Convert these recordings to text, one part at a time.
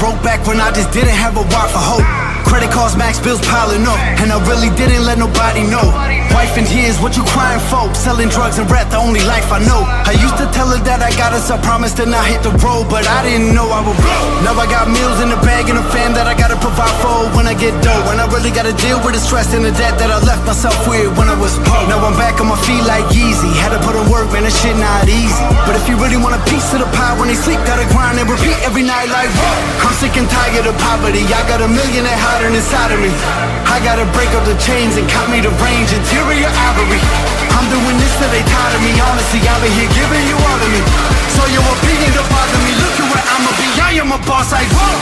broke, back when I just didn't have a why for hope. Credit cards, max bills piling up, and I really didn't let nobody know. Wife in tears, what you crying for? Selling drugs and rap, the only life I know. I used to tell her that I got us, I promised to not hit the road, but I didn't know I would blow. Now I got meals in the bag and a fam that I gotta provide for when I get dough. And I really gotta deal with the stress and the debt that I left myself with when I was broke. Now I'm back on my feet like easy. Had to put in work, man, that shit not easy. But if you really want a piece of the pie when they sleep, gotta grind and repeat every night like, whoa. I'm sick and tired of poverty. I got a million that hiding inside of me. I gotta break up the chains and cut me the range, interior ivory. I'm doing this till they tired of me. Honestly, I've been here giving you all of me. So your opinion don't bother me. Look at where I'ma be. I am a boss I like whoa.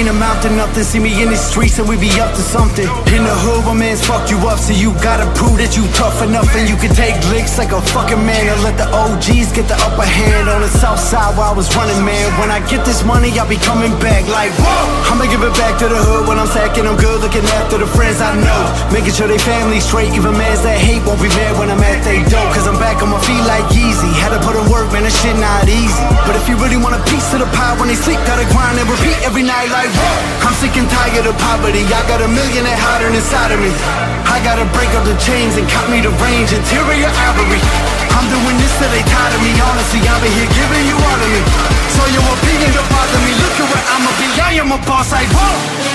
Ain't amount to nothing See me in the streets and we be up to something. In the hood where mans fuck you up So you gotta prove that you tough enough And you can take licks like a fucking man And let the OGs get the upper hand. On the south side while I was running man When I get this money I'll be coming back like whoa! I'ma give it back to the hood when I'm stacking I'm good looking after the friends I know. Making sure they family straight Even mans that hate won't be mad when I'm at they dope Cause I'm back on my feet like easy Had to put in work man that shit not easy. But if you really want a piece of the pie When they sleep gotta grind and repeat every night like I'm sick and tired of poverty. I got a million that hiding inside of me. I gotta break up the chains and cut me the range. Interior ivory I'm doing this till they tired of me. Honestly, I've been here giving you all of me. So your opinion don't bother me. Look at where I'ma be. I am a boss. Like whoa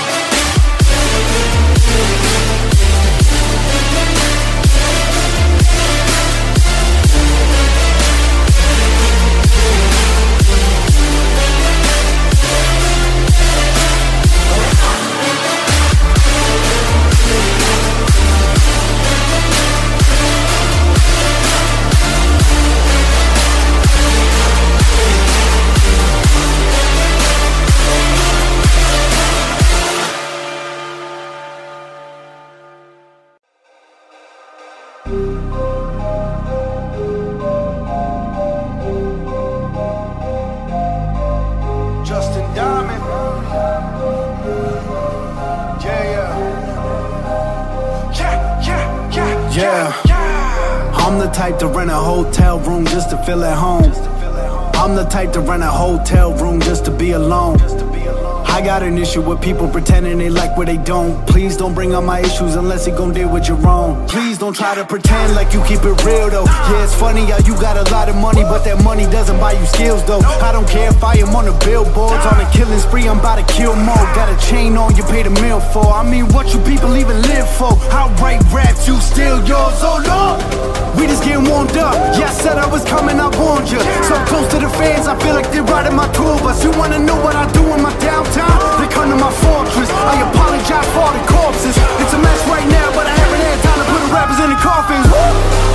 type to rent a hotel room just to feel at home. I'm the type to rent a hotel room just to be alone. I got an issue with people pretending they like what they don't. Please don't bring up my issues unless you gon' deal with your own. Please don't try to pretend like you keep it real though. Yeah, it's funny how you got a lot of money, but that money doesn't buy you skills though. I don't care if I am on the billboards, on a killing spree, I'm about to kill more. Got a chain on, you paid a meal for. I mean, what you people even live for? I write raps, you steal yours, oh lord. We just getting warmed up. Yeah, I said I was coming, I warned you. So close to the fans, I feel like they're riding my tour bus. You wanna know what I do in my downtime? They come to my fortress. I apologize for the corpses. It's a mess right now, but I haven't had time to put the rappers in the coffins. Woo!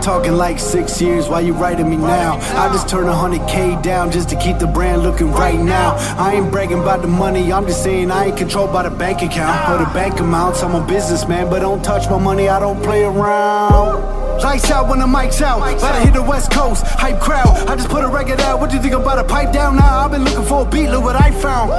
Talking like six years, why you writing me now? I just turned a hundred K down just to keep the brand looking right now. I ain't bragging about the money, I'm just saying I ain't controlled by the bank account or the bank amounts. I'm a businessman, but don't touch my money, I don't play around. Lights out when the mic's out, about to hit the west coast, hype crowd. I just put a record out, what you think about a pipe down now? I've been looking for a beat, look what I found.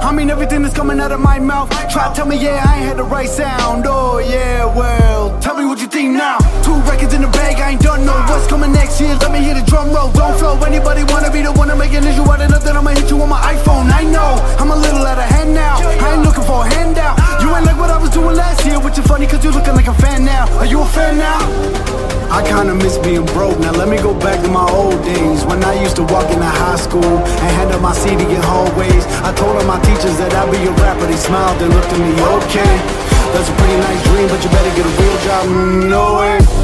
I mean everything that's coming out of my mouth. Try to tell me, yeah, I ain't had the right sound. Oh yeah, well, tell me what think now. Two records in the bag, I ain't done no. What's coming next year? Let me hear the drum roll. Don't flow. Anybody wanna be the one to make an issue out of nothing? I'ma hit you on my iPhone. I know I'm a little out of hand now. I ain't looking for a handout. You ain't like what I was doing last year with your funny cause you looking like a fan now. Are you a fan now? I kinda miss being broke. Now let me go back to my old days when I used to walk into high school and hand up my CD in hallways. I told all my teachers that I'd be a rapper. They smiled and looked at me, okay. That's a pretty nice dream, but you better get a real job. Mm, no way.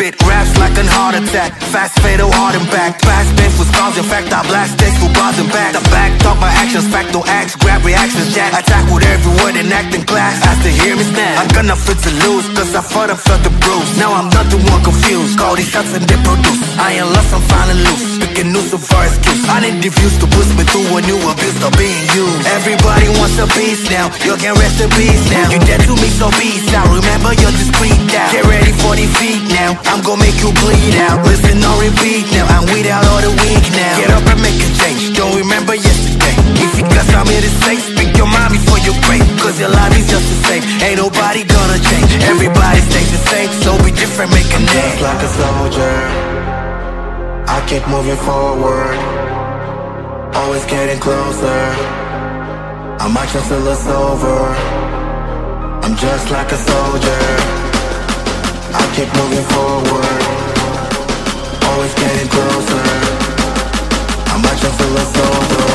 Spit raps like an heart attack. Fast fatal hard and back. Fast pace with scars in fact I blast this for bars and back The back talk my actions fact no acts Grab reactions jack. Attack with every word and act in class. Ask to hear me snap. I'm gonna fit to lose Cause I fought and felt the bruise. Now I'm not the one confused. Call these shots and they produce. I ain't lost I'm finally loose Speaking new so far excuse I need the views to boost me through a new abuse of being used. Everybody wants a piece now. You can rest in peace now. You dead to me so peace out. Remember you're just discreet now. Get ready for defeat now. I'm gonna make you bleed out Listen on repeat now. I'm without all the weak now. Get up and make a change. Don't remember yesterday. If you got something to say Speak your mind before you break Cause your life is just the same. Ain't nobody gonna change. Everybody stays the same. So be different, make a name. Just like a soldier I keep moving forward. Always getting closer. I'm till it's over. I'm just like a soldier. I keep moving forward. Always getting closer. I'm till it's over.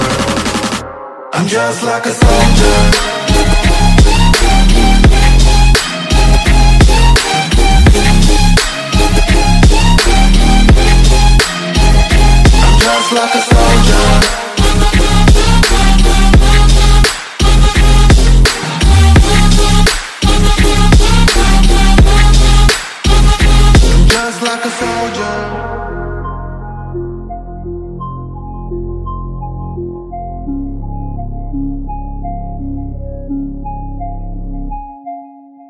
I'm just like a soldier just like a soldier. Just like a soldier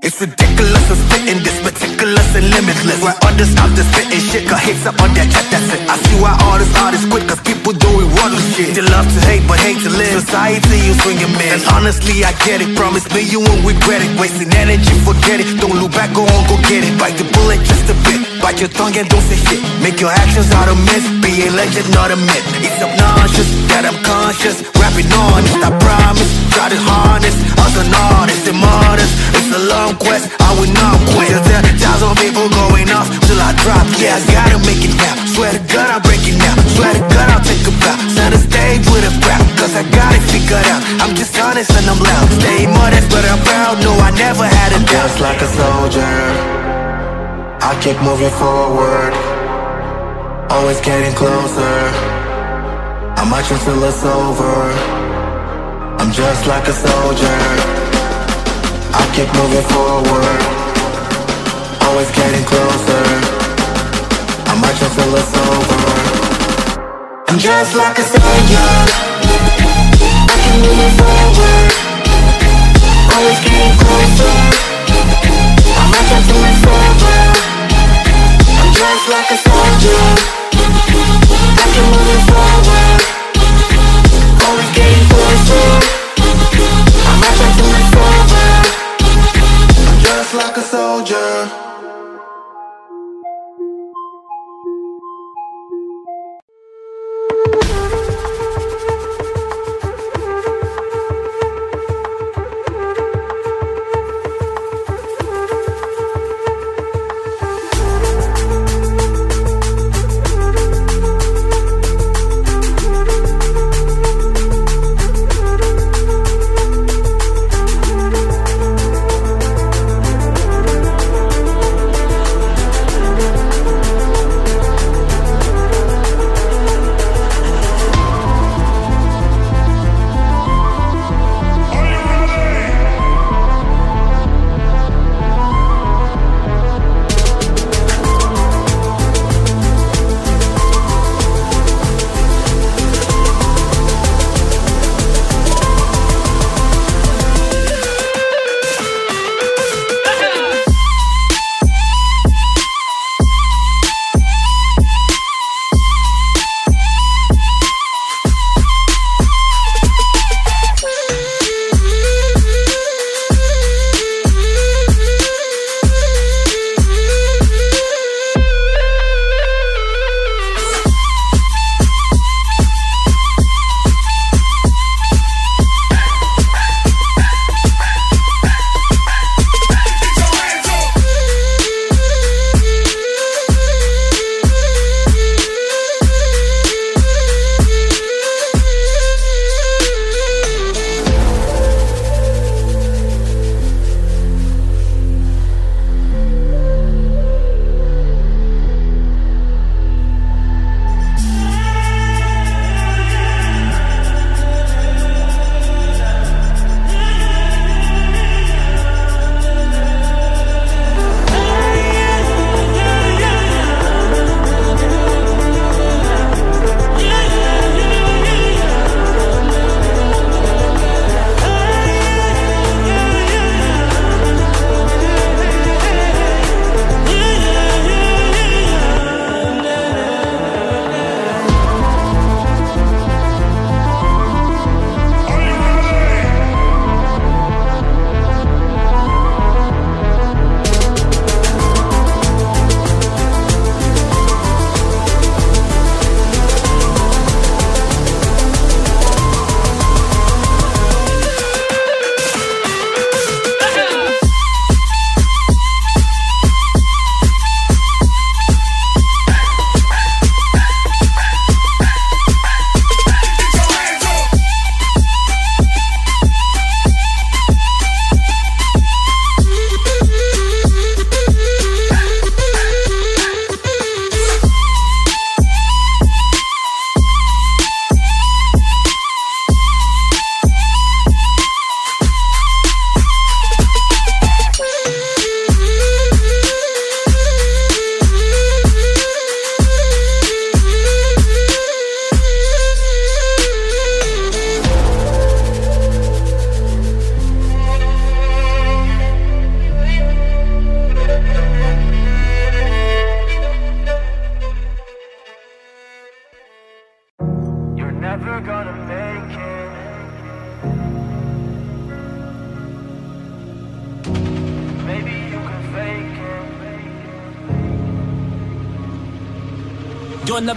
It's ridiculous of spitting this meticulous and limitless. Where others out there spitting shit Got hits up on their chest, that's it. I see why all this artists artists quit Cause people doing worthless shit. They love to hate but hate to live. Society you swing and miss And honestly I get it. Promise me you won't regret it. Wasting energy, forget it. Don't look back, go on, go get it. Bite the bullet just a bit Bite your tongue and don't say shit. Make your actions out of myth. Be a legend, not a myth. It's obnoxious that I'm conscious. Rapping honest, I promise. Try to harness Us an artist and martyrs It's a long quest, I will not quit. Till there thousand people going off Till I drop, yeah, I gotta make it now. Swear to God I'm breaking now. Swear to God I'll take a bow Set a stage with a crowd Cause I got it figured out. I'm just honest and I'm loud. Stay modest but I'm proud. No, I never had a doubt. Just like a soldier I keep moving forward. Always getting closer. I'm marching till it's over. I'm just like a soldier. I keep moving forward. Always getting closer. I'm marching till it's over. I'm just like a soldier. I keep moving forward. Always getting closer. I'm marching till it's over like a soldier. I keep moving forward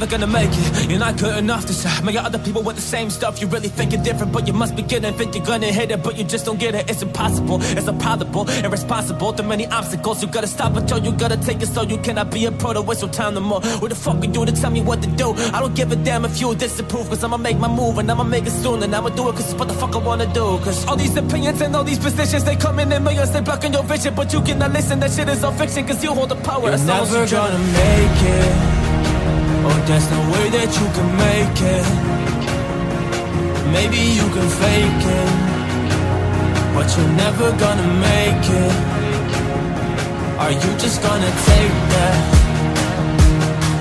gonna make it. You're not good enough to say. Many other people with the same stuff. You really think you're different, but you must be getting. Think you're gonna hit it, but you just don't get it. It's impossible, it's improbable, irresponsible. Too many obstacles. You gotta stop it, yo. You gotta take it so you cannot be a pro to waste your time no more. Who the fuck are you to tell me what to do? I don't give a damn if you disapprove, cause I'ma make my move and I'ma make it soon. And I'ma do it cause it's what the fuck I wanna do. Cause all these opinions and all these positions, they come in in millions, they blocking your vision. But you cannot listen, that shit is all fiction, cause you hold the power. You're as never you gonna make it. Oh, there's no way that you can make it. Maybe you can fake it, but you're never gonna make it. Are you just gonna take that?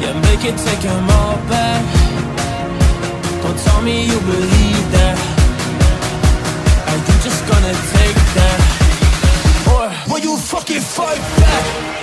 Yeah, make it take them all back. Don't tell me you believe that. Are you just gonna take that? Or will you fucking fight back?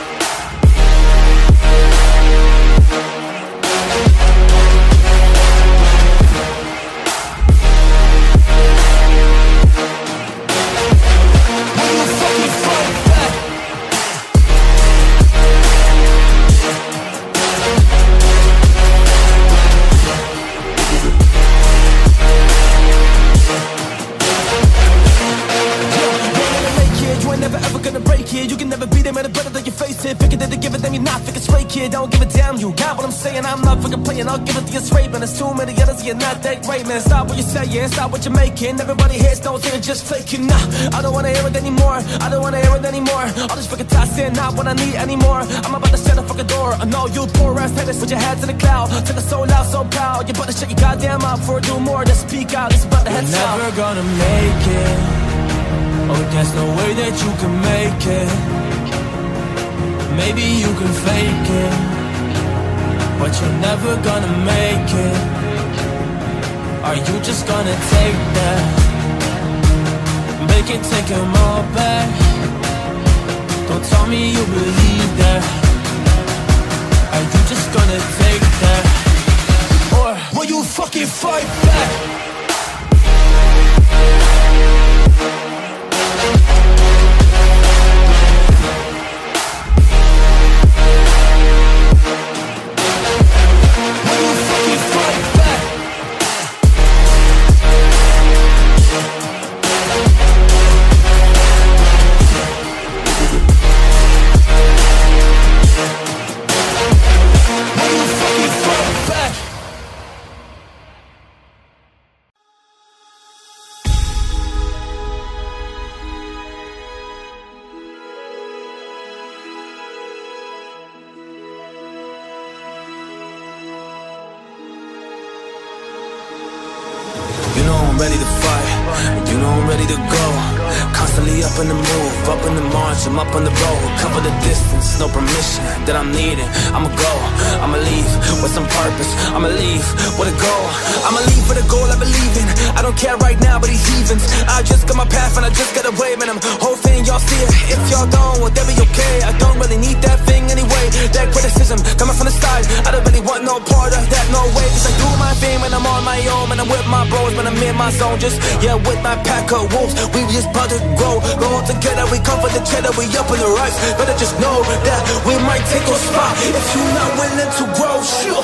Saying. I'm not fucking playing. I'll give it to you straight, man. There's too many others. You're not that great, man. Stop what you're saying. Stop what you're making. Everybody hears no thing. Just faking. Nah, I don't wanna hear it anymore. I don't wanna hear it anymore. All this fucking tossing, not what I need anymore. I'm about to shut the fucking door. I know you poor ass haters. Put your heads in the cloud. Take it so loud, so proud. You better shut your goddamn mouth before I do more. Just speak out. It's about to head You're south. never gonna make it. Oh, there's no way that you can make it. Maybe you can fake it, but you're never gonna make it. Are you just gonna take that? Make it take them all back. Don't tell me you believe that. Are you just gonna take that? Or will you fucking fight back? Just, yeah, with my pack of wolves, we just about to grow. Go all together, we come for the cheddar, we up in the rise. Better just know that we might take your spot if you're not willing to grow. Sure.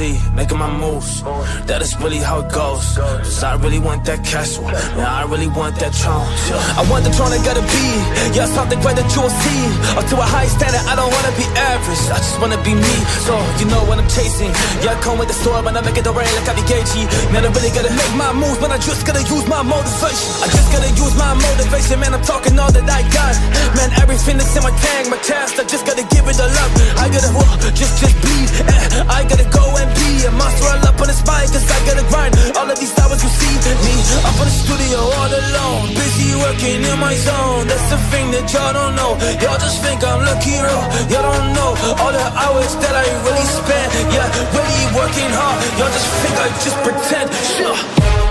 I'm up my moves. That is really how it goes. Cause I really want that castle. Yeah, I really want that throne. I want the throne I gotta be. Yeah, something great that you will see. Up to a high standard, I don't wanna be average. I just wanna be me. So, you know what I'm chasing. Yeah, I come with the storm and I make it the rain like I be Gaethje. Man, I really gotta make my moves, but I just gotta use my motivation. I just gotta use my motivation, man. I'm talking all that I got. Man, everything that's in my tank, my chest, I just gotta give it a love. I gotta, just, just bleed. Eh, I gotta go and be a monster all up on the spine, cause I gotta grind. All of these hours you see me up in the studio all alone. Busy working in my zone. That's the thing that y'all don't know. Y'all just think I'm lucky, hero. Y'all don't know all the hours that I really spend. Yeah, really working hard. Y'all just think I just pretend. Sure.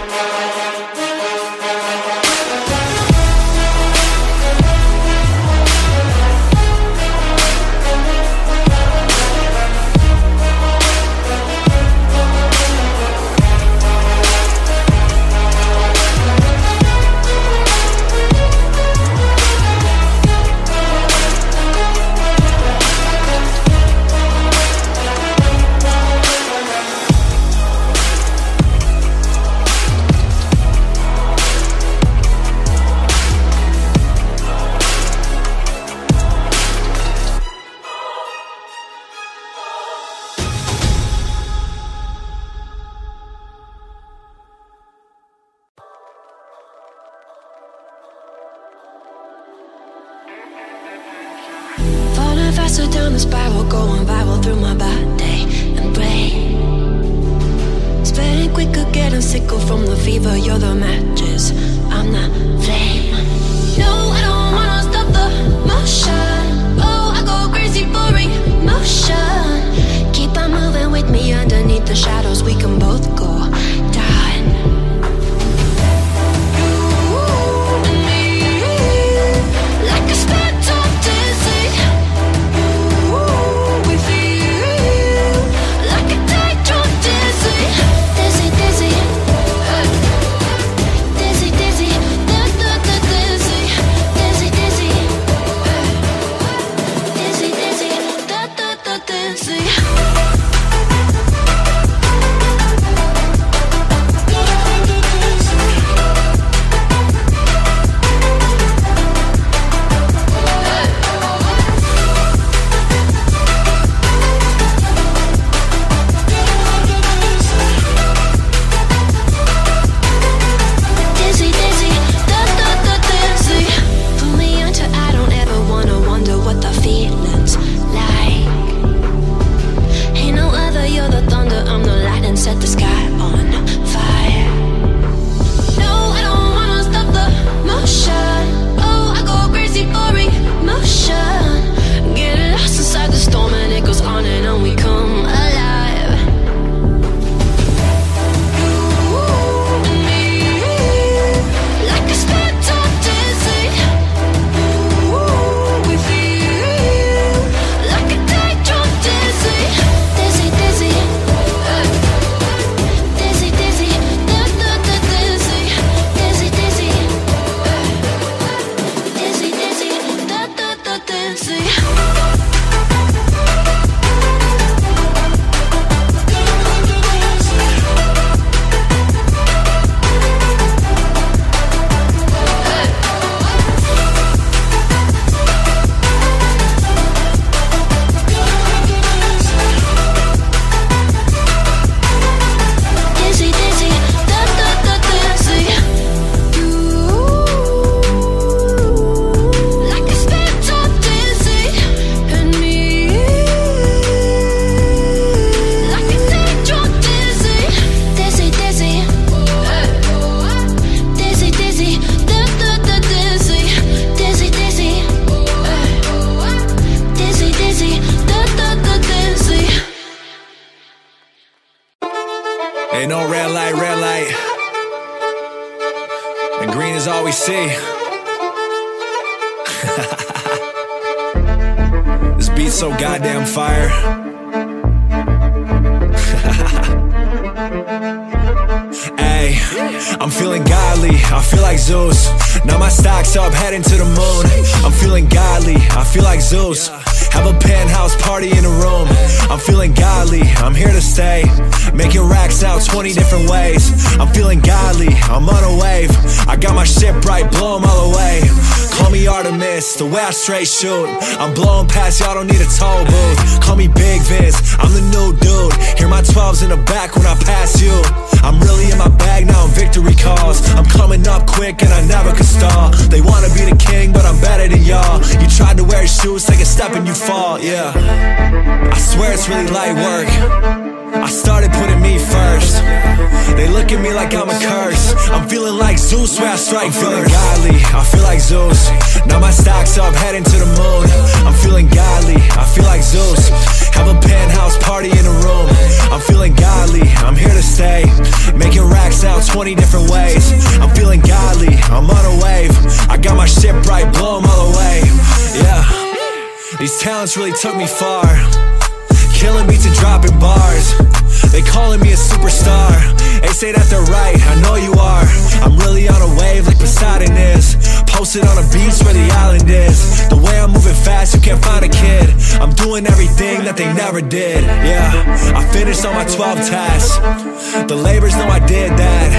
Straight shoot. I'm blowing past y'all, don't need a toll booth. Call me Big Vince, I'm the new dude. Hear my 12s in the back when I pass you. I'm really in my bag now, I'm victory calls. I'm coming up quick and I never can stall. They wanna be the king, but I'm better than y'all. You tried to wear shoes, take a step and you fall, yeah. I swear it's really light work. I started putting me first. They look at me like I'm a curse. I'm feeling like Zeus where I strike I'm feeling godly, I feel like Zeus. Now my stock's up, heading to the moon. I'm feeling godly, I feel like Zeus. Have a penthouse party in a room. I'm feeling godly, I'm here to stay. Making racks out 20 different ways. I'm feeling godly, I'm on a wave. I got my shit bright, blow 'em all away. Yeah. These talents really took me far. Killing beats and dropping bars. They calling me a superstar. They say that they're right, I know you are. I'm really on a wave like Poseidon is. Posted on a beach where the island is. The way I'm moving fast, you can't find a kid. I'm doing everything that they never did. Yeah, I finished all my 12 tasks. The labors know I did that.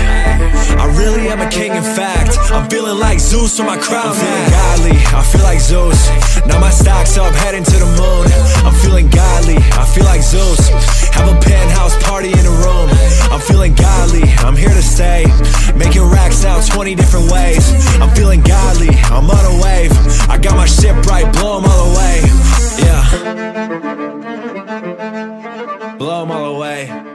I really am a king, in fact. I'm feeling like Zeus when my crown. I'm feeling godly, I feel like Zeus. Now my stock's up, heading to the moon. I'm feeling godly, I feel like Zeus. Have a penthouse party in a room. I'm feeling godly, I'm here to stay. Making racks out 20 different ways. I'm feeling godly, I'm on a wave. I got my shit bright, blow 'em all away. Yeah. Blow 'em all away.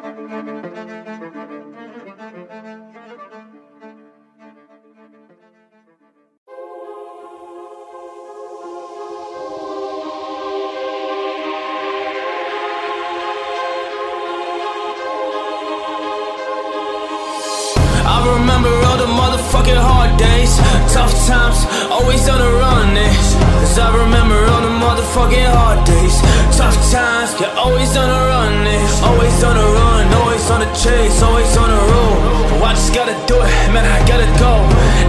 Tough times, always on the run eh. Cause I remember all the motherfucking hard days Tough times, yeah, always on the run eh. Always on the run, on the chase Always on the road. Oh, I just gotta do it, man, I gotta go.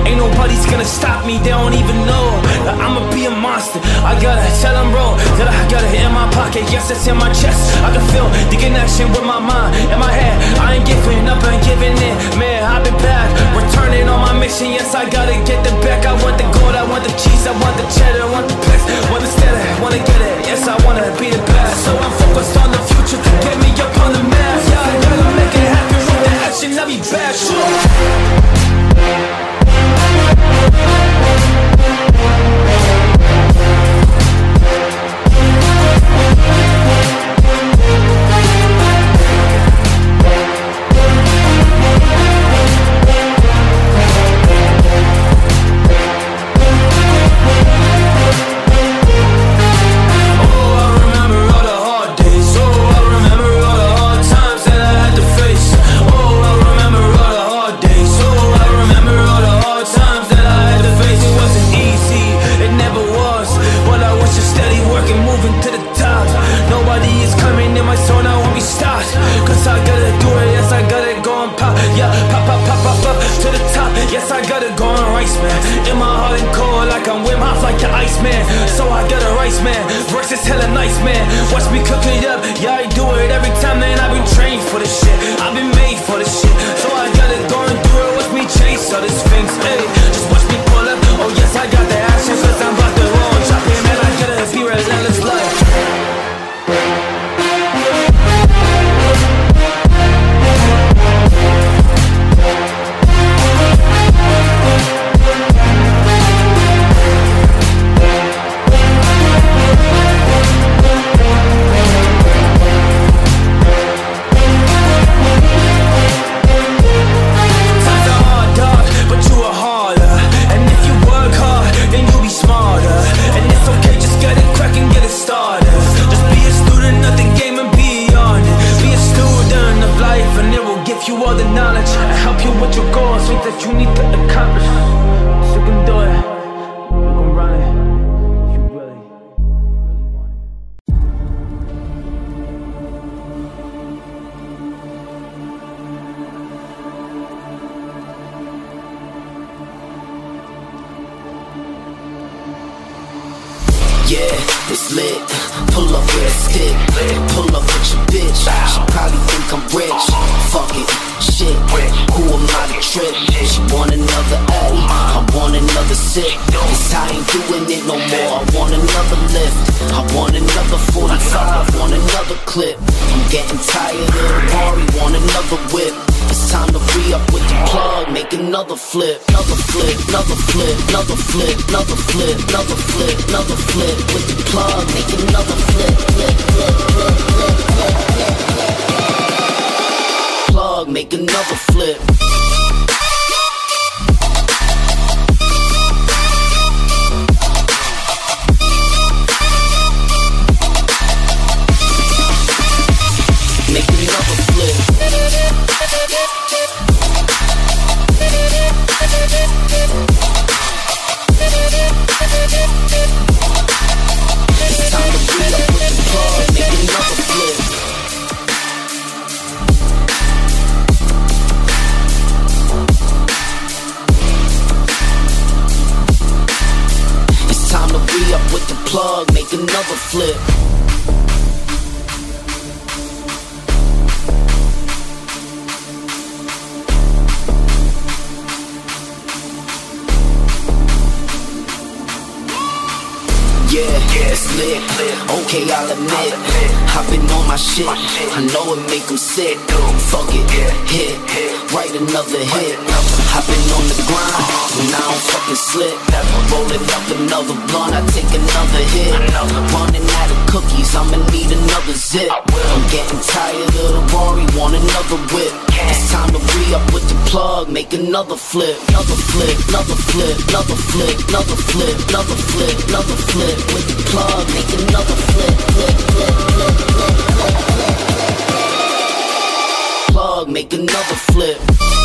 Ain't nobody's gonna stop me, they don't even know That I'ma be a monster. I gotta tell them, bro That I got it in my pocket, yes, it's in my chest. I can feel the connection with my mind. And my head I ain't giving up, I ain't giving in. Man, I've been back, returning on my mission. Yes, I gotta get the back. I want the gold, I want the cheese I want the cheddar, I want the place Want the steady, wanna get it. Yes, I wanna be the best. So I'm focused on the future to get me up on the map. Yeah, I gotta make it happen with the action be back, sure plug, make another flip. Yeah, it's lit. Okay, I'll admit. I've been on my shit. I know it make them sick. Fuck it, hit. Write another hit. I've been on the grind. When I don't fucking slip. Rolling up another blunt. I take another hit. Running out of cookies. I'ma need another zip. I'm getting tired of the Rari. Want another whip. It's time to re up with the plug. Make another flip. Another flip. Another flip. Another flip. Another flip. Another flip. Another flip with the plug. Make another. Flip. Flip. Flip. Flip. Flip. Flip. Flip. Plug. Make another flip.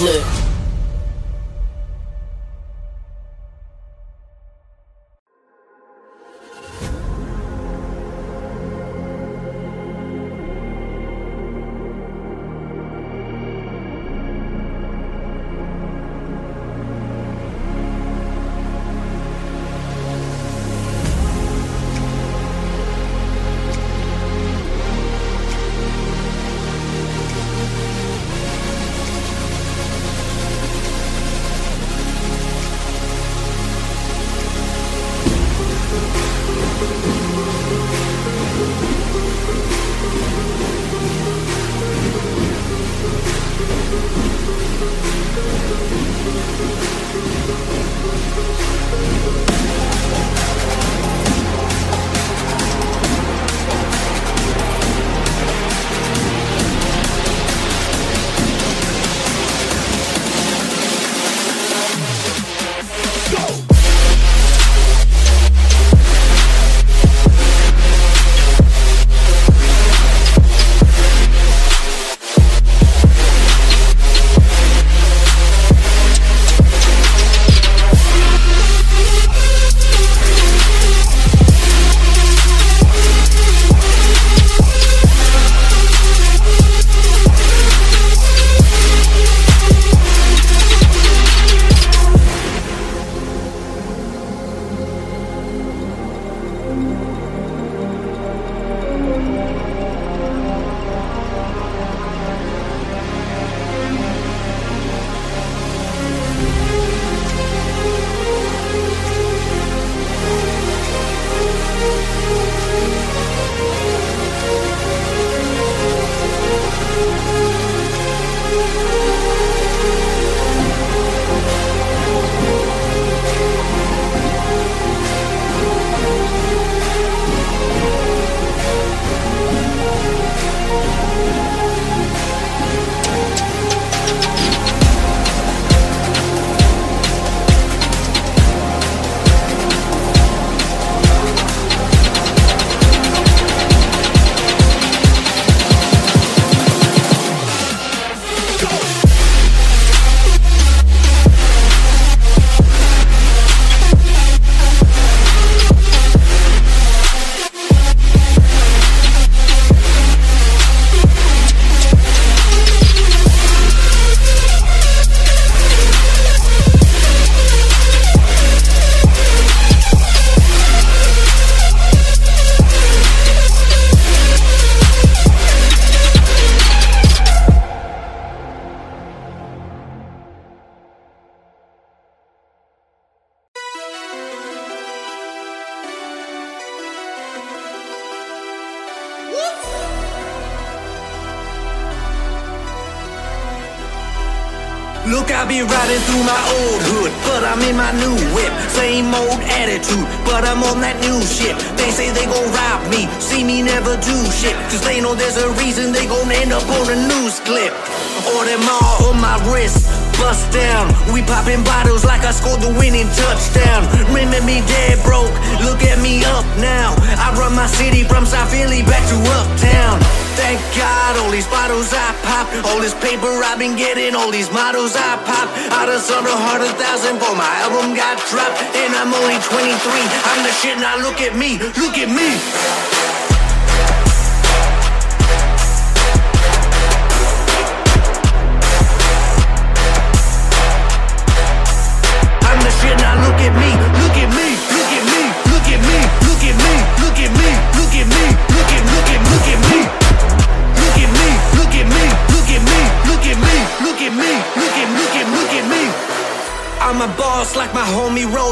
Flip.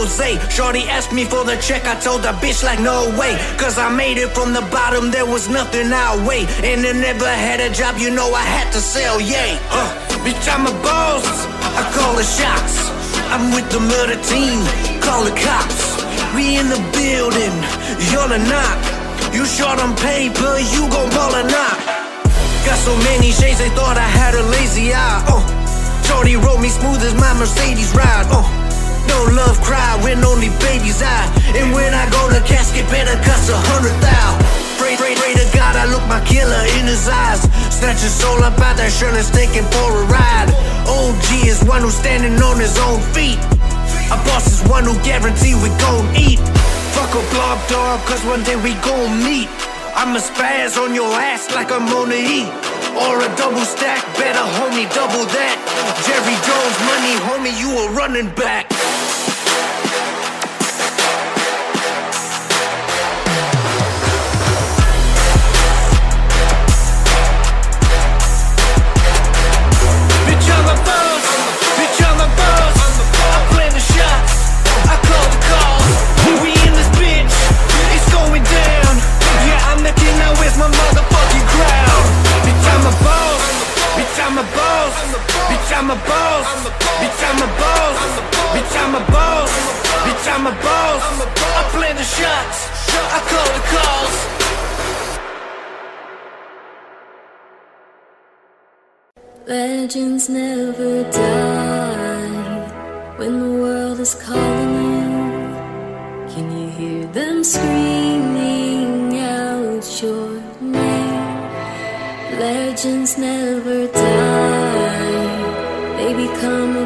Rose. Shorty asked me for the check, I told the bitch like no way. Cause I made it from the bottom, there was nothing I'll wait. And I never had a job, you know I had to sell, yay. Uh, bitch, I'm a boss, I call the shots. I'm with the murder team, call the cops. We in the building, you're the knock. You short on paper, you gon' ball or not. Got so many shades, they thought I had a lazy eye. Oh, Shorty wrote me smooth as my Mercedes ride. Oh, no love cry when only babies die. And when I go to casket, better cost a hundred thou. Pray, pray, pray to God, I look my killer in his eyes. Snatch his soul up out that shirt and taking for a ride. OG is one who's standing on his own feet. A boss is one who guarantee we gon' eat. Fuck a blob dog, cause one day we gon' meet. I'ma spaz on your ass like I'm on the heat. Or a double stack, better homie, double that. Jerry Jones money, homie, you a running back. I'm a boss. Bitch, I'm a boss. Bitch, I'm a boss. Bitch, I'm a boss. Bitch, I'm a boss. I plan the shots. I call the calls. Legends never die when the world is calling you. Can you hear them screaming out your name? Legends never die, they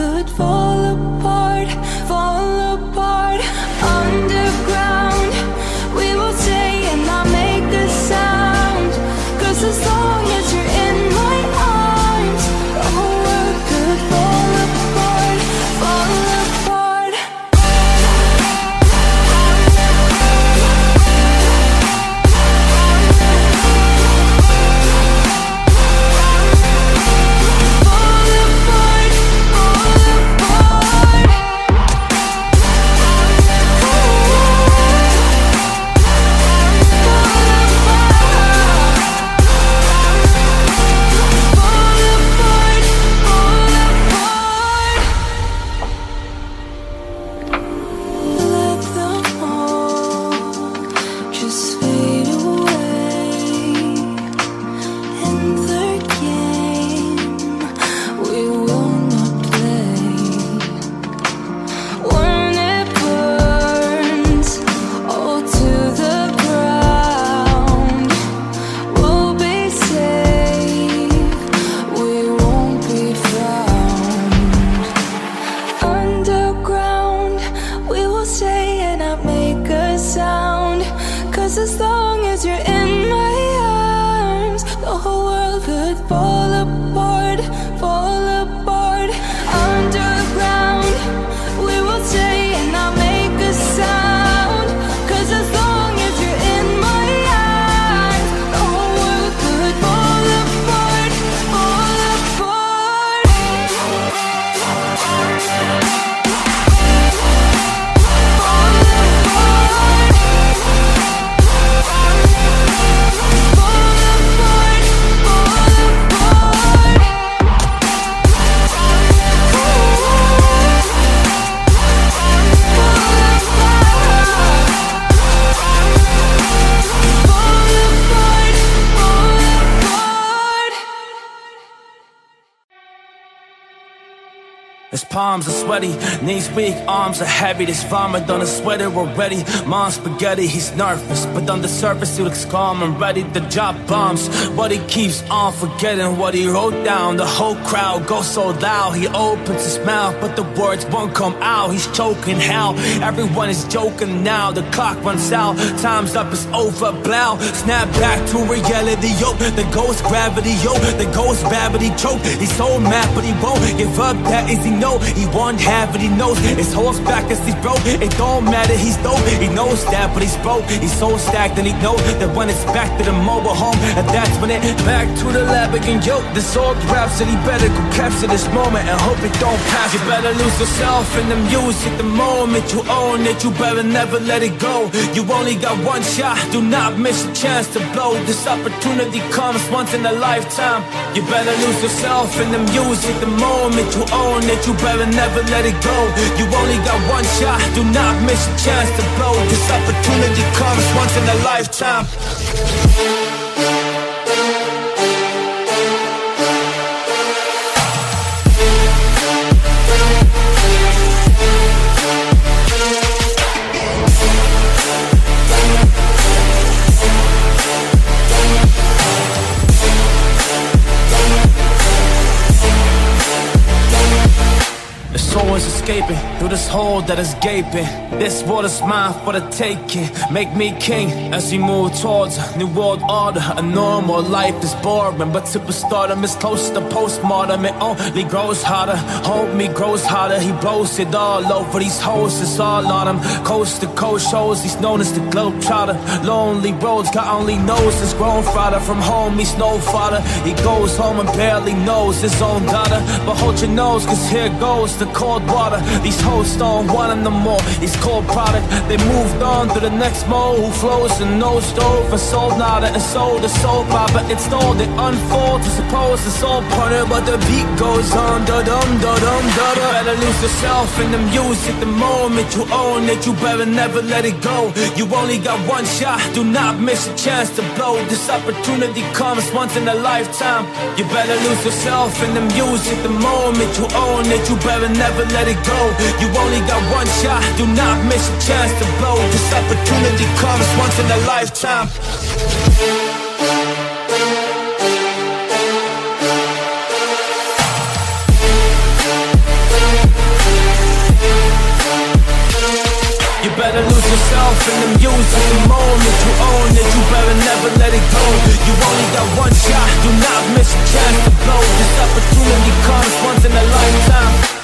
could fall apart, fall apart. Arms heavy. This vomit on his sweater already. Mom's spaghetti, he's nervous, but on the surface he looks calm and ready to drop bombs. But he keeps on forgetting what he wrote down. The whole crowd goes so loud, he opens his mouth, but the words won't come out. He's choking how everyone is joking now. The clock runs out, time's up, it's over. Blow, snap back to reality. Yo, the ghost gravity, yo, the ghost gravity choke. He's so mad, but he won't give up. That is he know he won't have it. He knows his holds back as he's broke. It don't matter, he's dope. He knows that, but he's broke. He's so stacked, and he knows that when it's back to the mobile home, and that's when it back to the lab again. Yo, this old rhapsody better go capture this moment and hope it don't pass. You better lose yourself in the music the moment you own it. You better never let it go. You only got one shot. Do not miss a chance to blow. This opportunity comes once in a lifetime. You better lose yourself in the music the moment you own it. You better never let it go. You only got one shot. Do not miss a chance to blow. This opportunity comes once in a lifetime. Escaping through this hole that is gaping. This world is mine for the taking. Make me king as we move towards a new world order. A normal life is boring, but superstardom is close to postmortem. It only grows harder. Hold me grows harder. He blows it all over these hoes. It's all on him. Coast to coast shows. He's known as the globetrotter. Lonely roads, God only knows his grown father. From home, he's no father. He goes home and barely knows his own daughter. But hold your nose, cause here goes the cold water. These hoes don't want him no more. He's cold product. They moved on to the next mo who flows and no stove and sold nada and sold the soap opera. It's all they unfold to suppose it's all punter, but the beat goes on. Da dum da dum da da. Better lose yourself in the music the moment you own it. You better never let it go. You only got one shot. Do not miss a chance to blow. This opportunity comes once in a lifetime. You better lose yourself in the music the moment you own it. You better never let it go. You only got one shot. Do not miss a chance to blow. This opportunity comes once in a lifetime. You better lose yourself in the music the moment you own it. You better never let it go. You only got one shot. Do not miss a chance to blow. This opportunity comes once in a lifetime.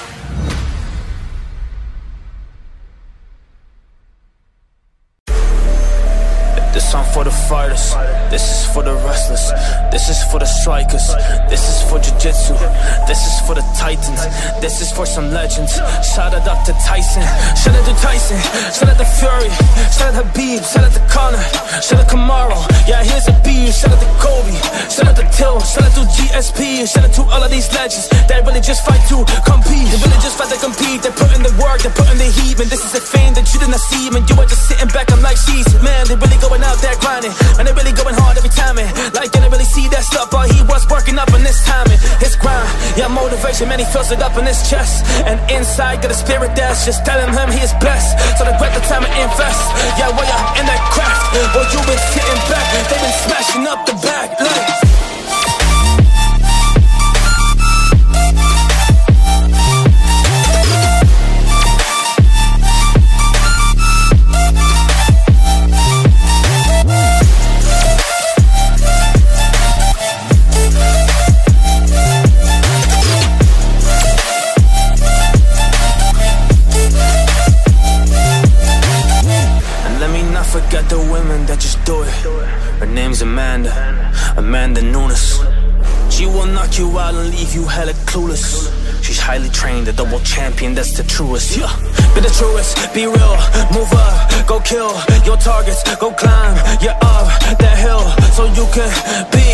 Fighters. This is for the wrestlers. This is for the strikers. This is for jiu-jitsu. This is for the titans. This is for some legends. Shout out to Tyson. Shout out to Tyson. Shout out to Fury. Shout out to Khabib. Shout out to Conor. Shout out to Kamaru. Yeah, here's a beat. Shout out to Kobe. Shout out to Till. Shout out to GSP. Shout out to all of these legends that really just fight to compete. They really just fight to compete. They put in the work. They put in the heat. And this is a fame that you did not see. Man, you are just sitting back. I'm like, she's man. They really going out there grinding. And they really going hard every time. Man. Like, I didn't really see that stuff. But he was working up in this time. And his grind. Yeah, motivation. Man, he feels it up in his chest. And inside, got a spirit that's just telling him he is blessed. So they grab the time and invest. Yeah, while you're in that craft. Well, you been sitting back. They been smashing up the back. Like, will knock you out and leave you hella clueless. She's highly trained, a double champion, that's the truest. Yeah, be the truest, be real, move up, go kill your targets, go climb, yeah up that hill, so you can be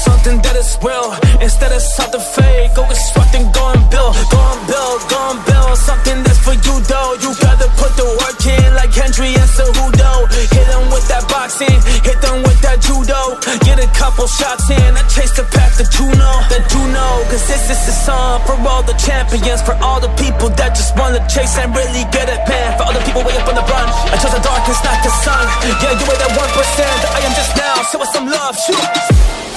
something that is real instead of something fake. Go construct and go and build, go and build, go and build something that's for you though. You gotta put the work in like Hendry and Cejudo. Hit them with that boxing, hit them with that judo. Get a couple shots in, I chase the pack that you know, that you know. Cause this is the song for all the champions, for all the people that just wanna chase and really get it, man. For all the people way up on the run, I chose the darkness, not the sun. Yeah, you were that one percent, I am just now. Show us some love, shoot.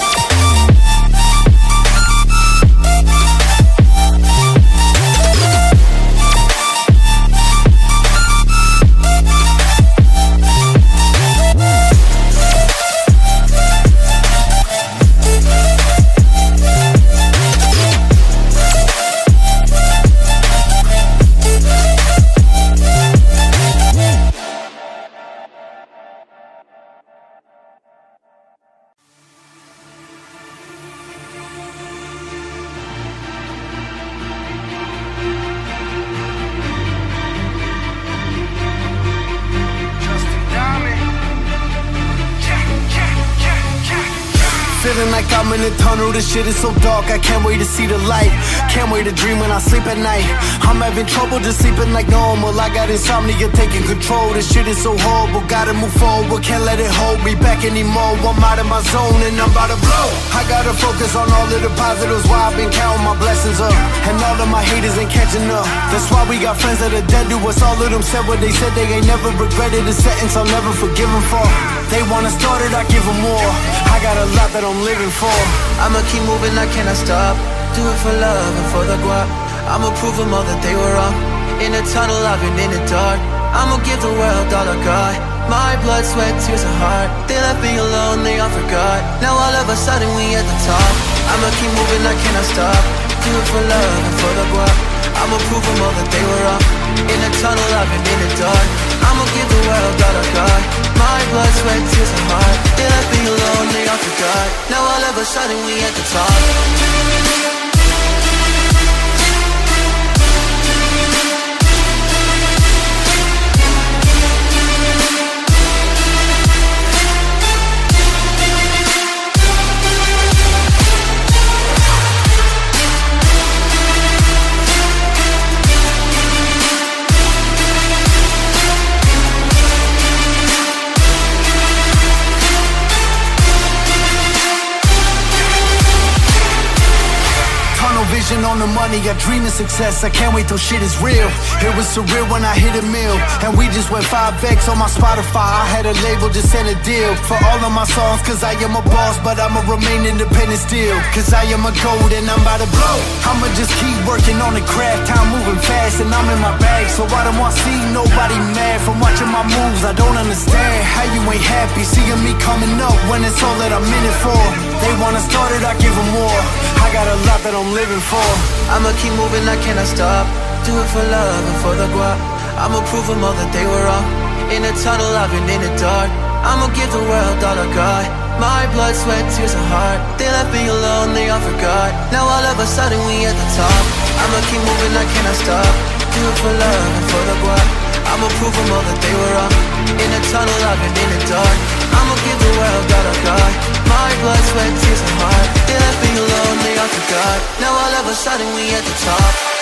This shit is so dark, I can't wait to see the light. Can't wait to dream when I sleep at night. I'm having trouble just sleeping like normal. I got insomnia taking control. This shit is so horrible, gotta move forward, can't let it hold me back anymore. I'm out of my zone and I'm about to blow. I gotta focus on all of the positives, why I've been counting my blessings up. And all of my haters ain't catching up. That's why we got friends that are dead to us. All of them said what they said, they ain't never regretted a sentence I'll never forgive them for. They wanna start it, I give them more. I got a lot that I'm living for. I'ma keep moving, I cannot stop. Do it for love and for the guap. I'ma prove them all that they were wrong. In the tunnel, I've been in the dark. I'ma give the world all I got. My blood, sweat, tears, and heart. They left me alone, they all forgot. Now all of a sudden we at the top. I'ma keep moving, I cannot stop. Do it for love and for the guap. I'ma prove them all that they were wrong. In the tunnel, I've been in the dark. I'ma give the world all I got. My blood, sweat, tears, and heart. They left me they all forgot. Now all of a sudden we at the top. Vision on the money, I dream of success. I can't wait till shit is real. It was surreal when I hit a mill. And we just went 5X on my Spotify. I had a label, just sent a deal. For all of my songs, cause I am a boss, but I'ma remain independent still. Cause I am a gold and I'm about to blow. I'ma just keep working on the craft. Time moving fast and I'm in my bag. So I don't want to see nobody mad from watching my moves. I don't understand how you ain't happy seeing me coming up when it's all that I'm in it for. They wanna start it, I give them more. I got a lot that I'm living for. I'ma keep moving, I cannot stop. Do it for love and for the guap. I'ma prove them all that they were wrong. In the tunnel, I've been in the dark. I'ma give the world all I got. My blood, sweat, tears, and heart. They left me alone, they all forgot. Now all of a sudden we at the top. I'ma keep moving, I cannot stop. Do it for love and for the guap. I'ma prove them all that they were wrong. In the tunnel, I've been in the dark. I'ma give the world all I got. My blood, sweat, tears, and heart. They left me alone, they all forgot. Now all of a sudden we at the top.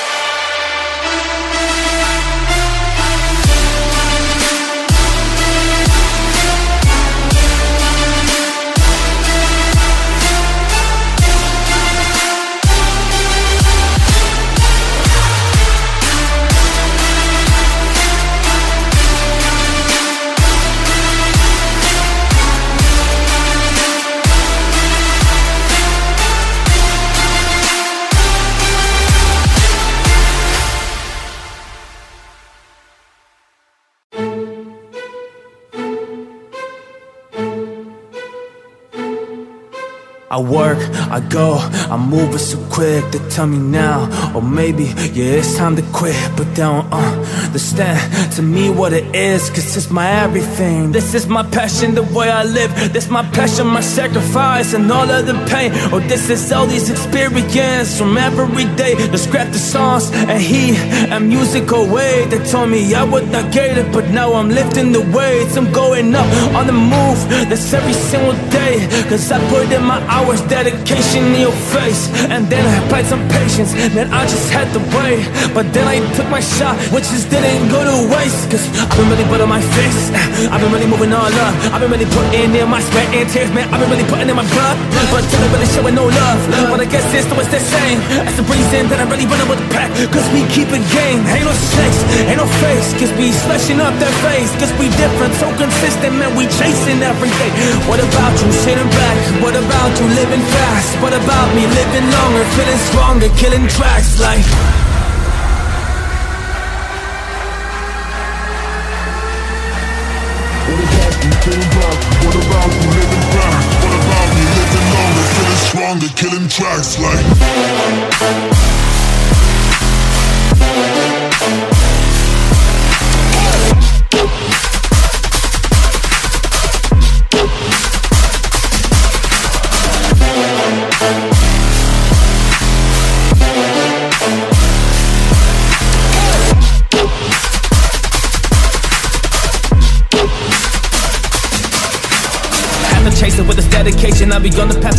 I work, I go, I'm moving so quick They tell me now, or maybe, yeah, it's time to quit But they don't understand. To me what it is Cause it's my everything. This is my passion, the way I live. This my passion, my sacrifice And all of the pain. Oh, this is all these experience From every day, to scrap the songs And heat and music away. They told me I would not get it But now I'm lifting the weights. I'm going up on the move. That's every single day Cause I put in my hours hours dedication in your face And then I applied some patience. Then I just had to wait But then I took my shot Which just didn't go to waste Cause I've been really putting my face I've been really moving all up I've been really putting in my sweat and tears Man, I've been really putting in my blood But still I really showing no love But I guess it's always the same That's the reason that I'm really running with the pack Cause we keep it game Ain't no snakes, ain't no face Cause we slashing up their face Cause we different, so consistent Man, we chasing every day. What about you? Sitting back? What about you living fast. What about me? Living longer, feeling stronger Killing tracks like What about you feeling? What about you living fast? What about me? Living longer, feeling stronger, killing tracks like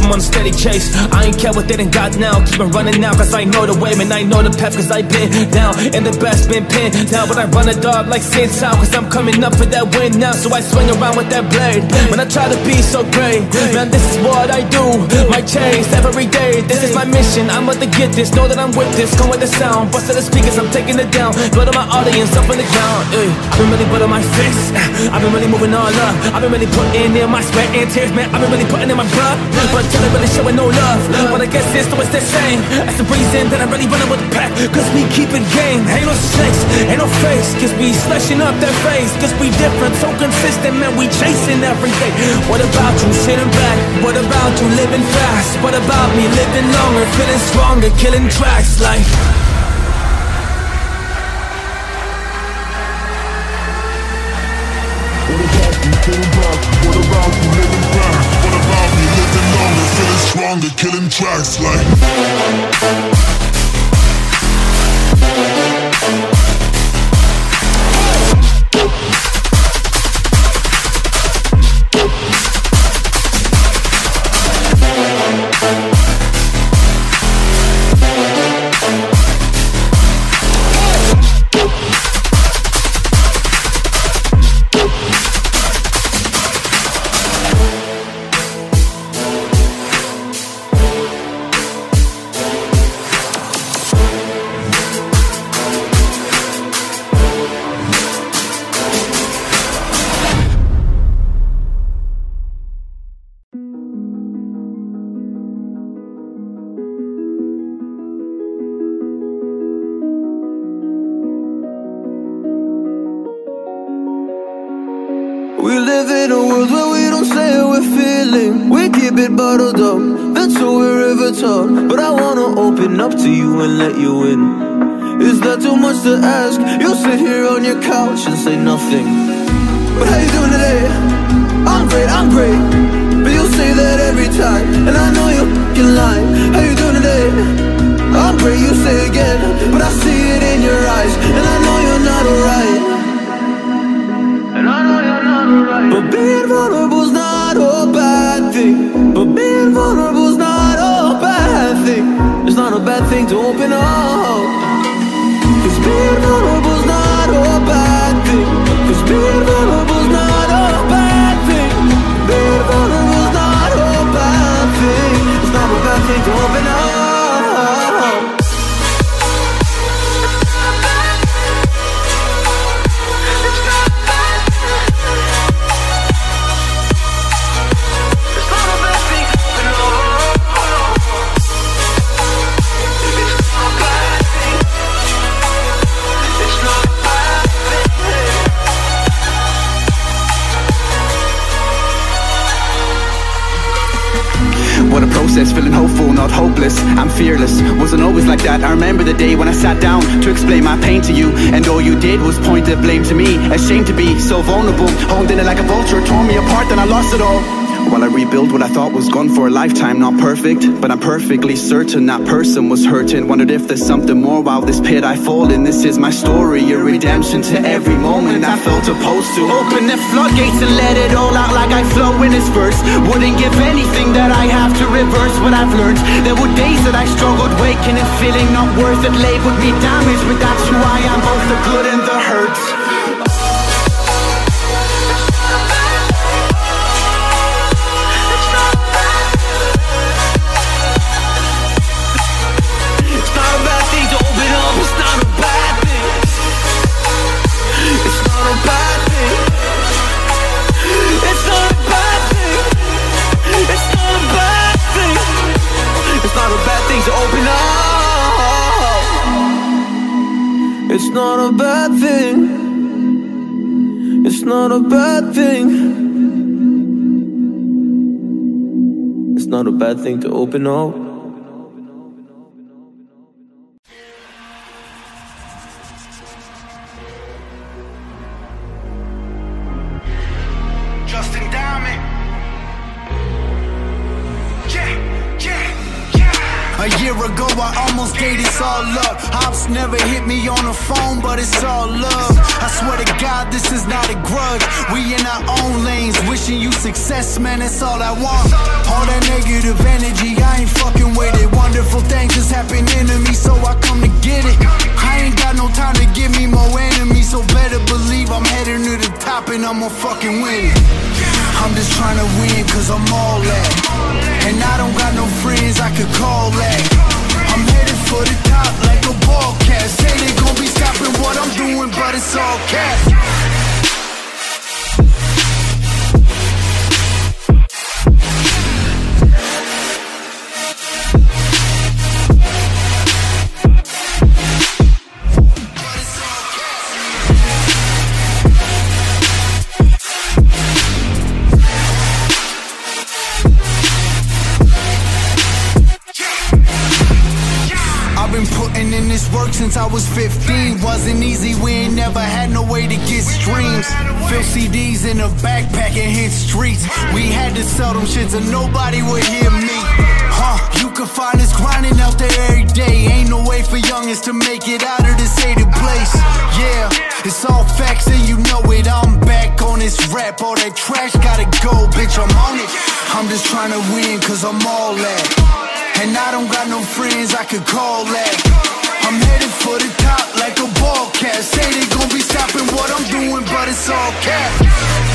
I'm on a steady chase. I ain't care what they done got now. Keep it running now cause I know the way Man, I know the path cause I been down And the best been pinned down But I run a dog like Sin Town Cause I'm coming up for that win now. So I swing around with that blade. When I try to be so great Man, this is what I do. My chase every day This is my mission, I'm about to get this Know that I'm with this, come with the sound Bust the speakers, I'm taking it down. Blood on my audience, up in the ground Ay, I've been really putting my fist eh. I've been really moving all up. I've been really putting in my sweat and tears Man, I've been really putting in my blood. But till really showing no love. But I guess it's always the same That's the reason that I'm really running with the pack. Cause we keep it game. Ain't no snakes, ain't no face. Cause we slashing up their face. Cause we different, so consistent Man, we chasing every day. What about you sitting back? What about you living fast? What about me living longer, feeling stronger Killing tracks like feeling stronger, killing tracks like bottled up. That's all we're ever taught. But I wanna open up to you and let you in. Is that too much to ask? You'll sit here on your couch and say nothing. But how you doing today? I'm great, I'm great. But you'll say that every time, and I know you're fucking lying. How you doing today? I'm great, you say again, but I see it in your eyes, and I know you're not alright. And I know you're not alright. But being vulnerable's not a bad thing. But a bad thing to open up. Hopeless. I'm fearless, wasn't always like that. I remember the day when I sat down to explain my pain to you. And all you did was point the blame to me. Ashamed to be so vulnerable. Honed in it like a vulture, tore me apart, then I lost it all while I rebuild what I thought was gone for a lifetime. Not perfect, but I'm perfectly certain that person was hurting. Wondered if there's something more while this pit I fall in. This is my story, a redemption to every moment I felt opposed to. Open the floodgates and let it all out like I flow in this verse. Wouldn't give anything that I have to reverse what I've learned. There were days that I struggled waking and feeling not worth it. Labeled me damaged, but that's who I am Both the good and the hurt not a bad thing. It's not a bad thing. It's not a bad thing to open up. Justin Diamond. Yeah, yeah, yeah. A year ago, I almost gave this all up. Ops never hit me on phone, but it's all love. I swear to God, this is not a grudge. We in our own lanes, wishing you success, man. That's all I want. All that negative energy, I ain't fucking with it. Wonderful things just happen to me, so I come to get it. I ain't got no time to give me more enemies, so better believe I'm heading to the top and I'ma fucking win it. I'm just trying to win cause I'm all that. And I don't got no friends I could call that. I'm headed for the top like a ball. Say they gon' be stopping what I'm doing, but it's all cap. Was 15. Wasn't easy, we ain't never had no way to get streams. Fill CDs in a backpack and hit streets. We had to sell them shits and nobody would hear me. Huh, you can find us grinding out there every day. Ain't no way for youngins to make it out of this hated place. Yeah, it's all facts and you know it. I'm back on this rap. All that trash gotta go, bitch. I'm on it. I'm just trying to win cause I'm all that. And I don't got no friends I could call that. I'm headed for the top like a ball. Say they gon' be stopping what I'm doing, but it's all cap.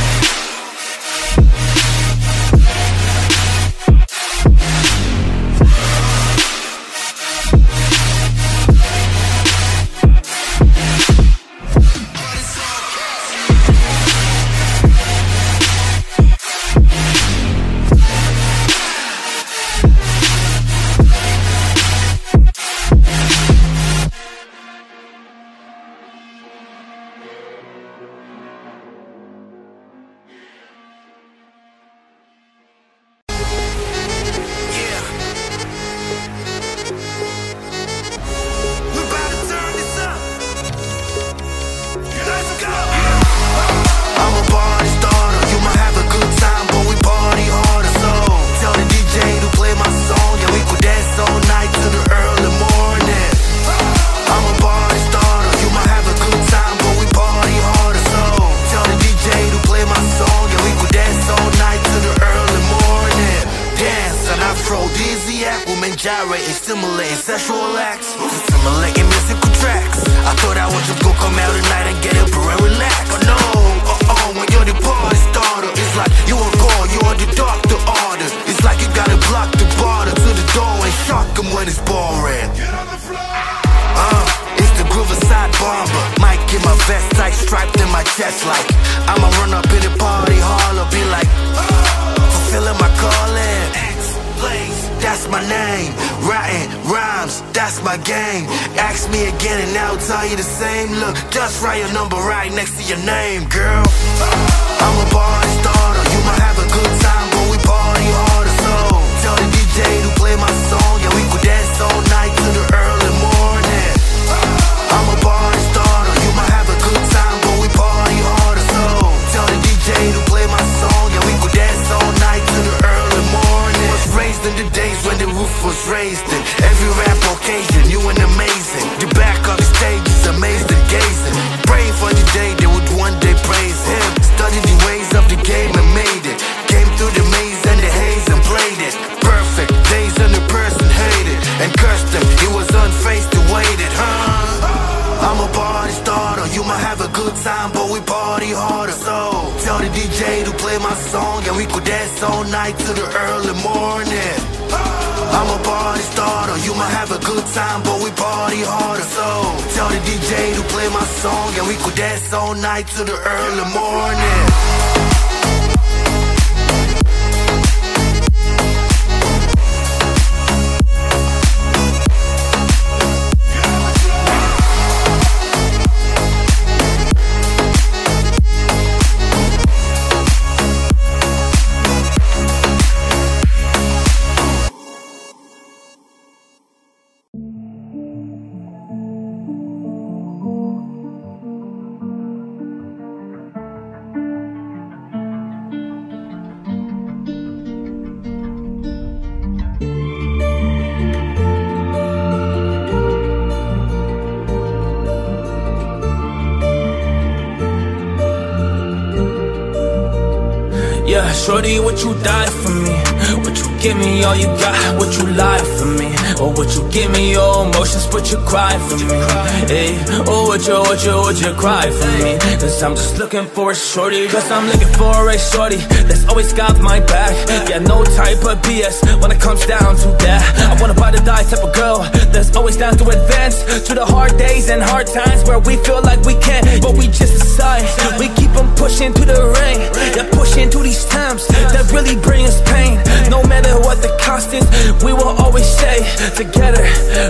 Yeah, shorty, would you die for me? Would you give me all you got? Would you lie for me? Oh, or would you give me your emotions? Would you cry for me? Hey, oh, or would you, would you, would you cry for me? Cause I'm just looking for a shorty Cause I'm looking for a shorty That's always got my back Yeah, no type of BS when it comes down to that I wanna buy the die type of girl That's always down to advance To the hard days and hard times Where we feel like we can't But we just decide We keep on pushing to the rain Yeah, pushing to these times That really bring us pain. No matter what the cost is We will always stay together.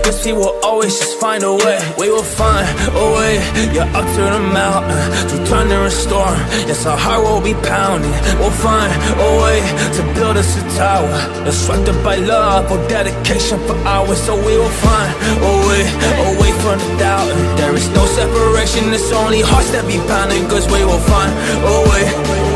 Cause we will always just find a way. We will find a way. Yeah, up to the mountain Through thunder and storm. Yes, our heart will be pounding. We'll find a way to build us a tower. Instructed by love or dedication for hours. So we will find a way Away from the doubt. There is no separation. It's only hearts that be pounding Cause we will find a way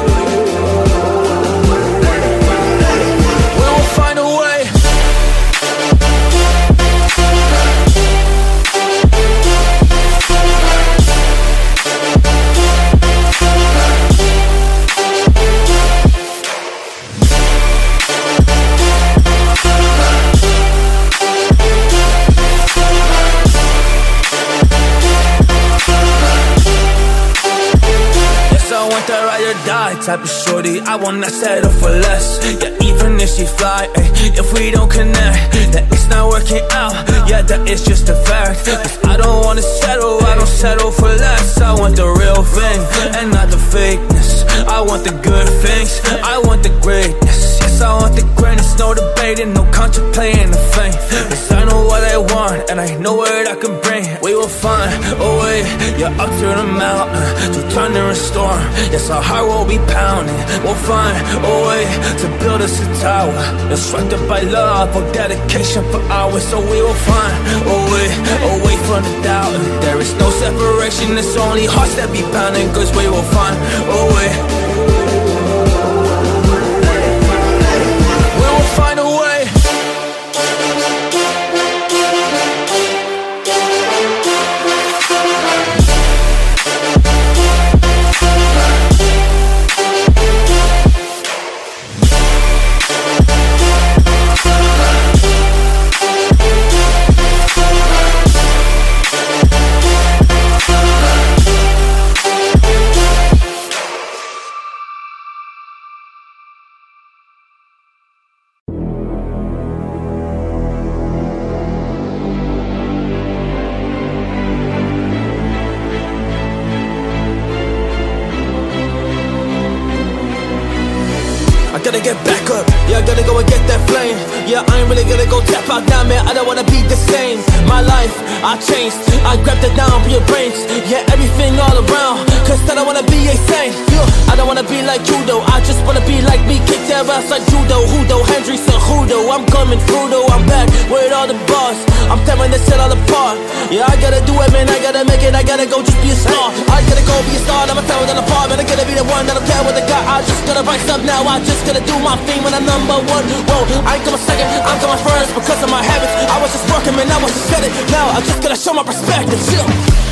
type of shorty. I will not settle for less. Yeah, even if she fly, ay, if we don't connect, that it's not working out. Yeah, that is just a fact. 'Cause I don't wanna settle, I don't settle for less. I want the real thing and not the fakeness. I want the good things, I want the greatness. I want the greatness, no debating, no contemplating the fame. Cause I know what I want and I know what I can bring. We will find oh a way, yeah, up to the mountain, through thunder and storm. Yes, our heart will be pounding. We'll find a oh way to build us a tower. Instructed by love or dedication for hours. So we will find a way, away from the doubt. There is no separation, it's only hearts that be pounding. Cause we will find a way. Gotta get back up. Yeah, I gotta go and get that flame. Yeah, I ain't really gonna go tap out now, man. I don't wanna be the same. My life, I changed. I grabbed it down brains. Yeah, everything all around. Cause I don't wanna be a saint. Yeah, I don't wanna be like you though. I just wanna be like me. Kick their ass like judo. Hudo, Hendrix, or Hudo. I'm coming through though. I'm back with all the bars. I'm tearing this shit all apart. Yeah, I gotta do it, man. I gotta make it. I gotta go just be a star. I gotta go be a star. I'ma tear it apart, man. I gotta be the one that don't care what they got. I just gotta rise up now. I just gotta do my thing when I'm number one. Whoa, I ain't coming second. I'm coming first because of my habits. I was just working, man. I was just it. Now I just gotta show my perspective. Yeah.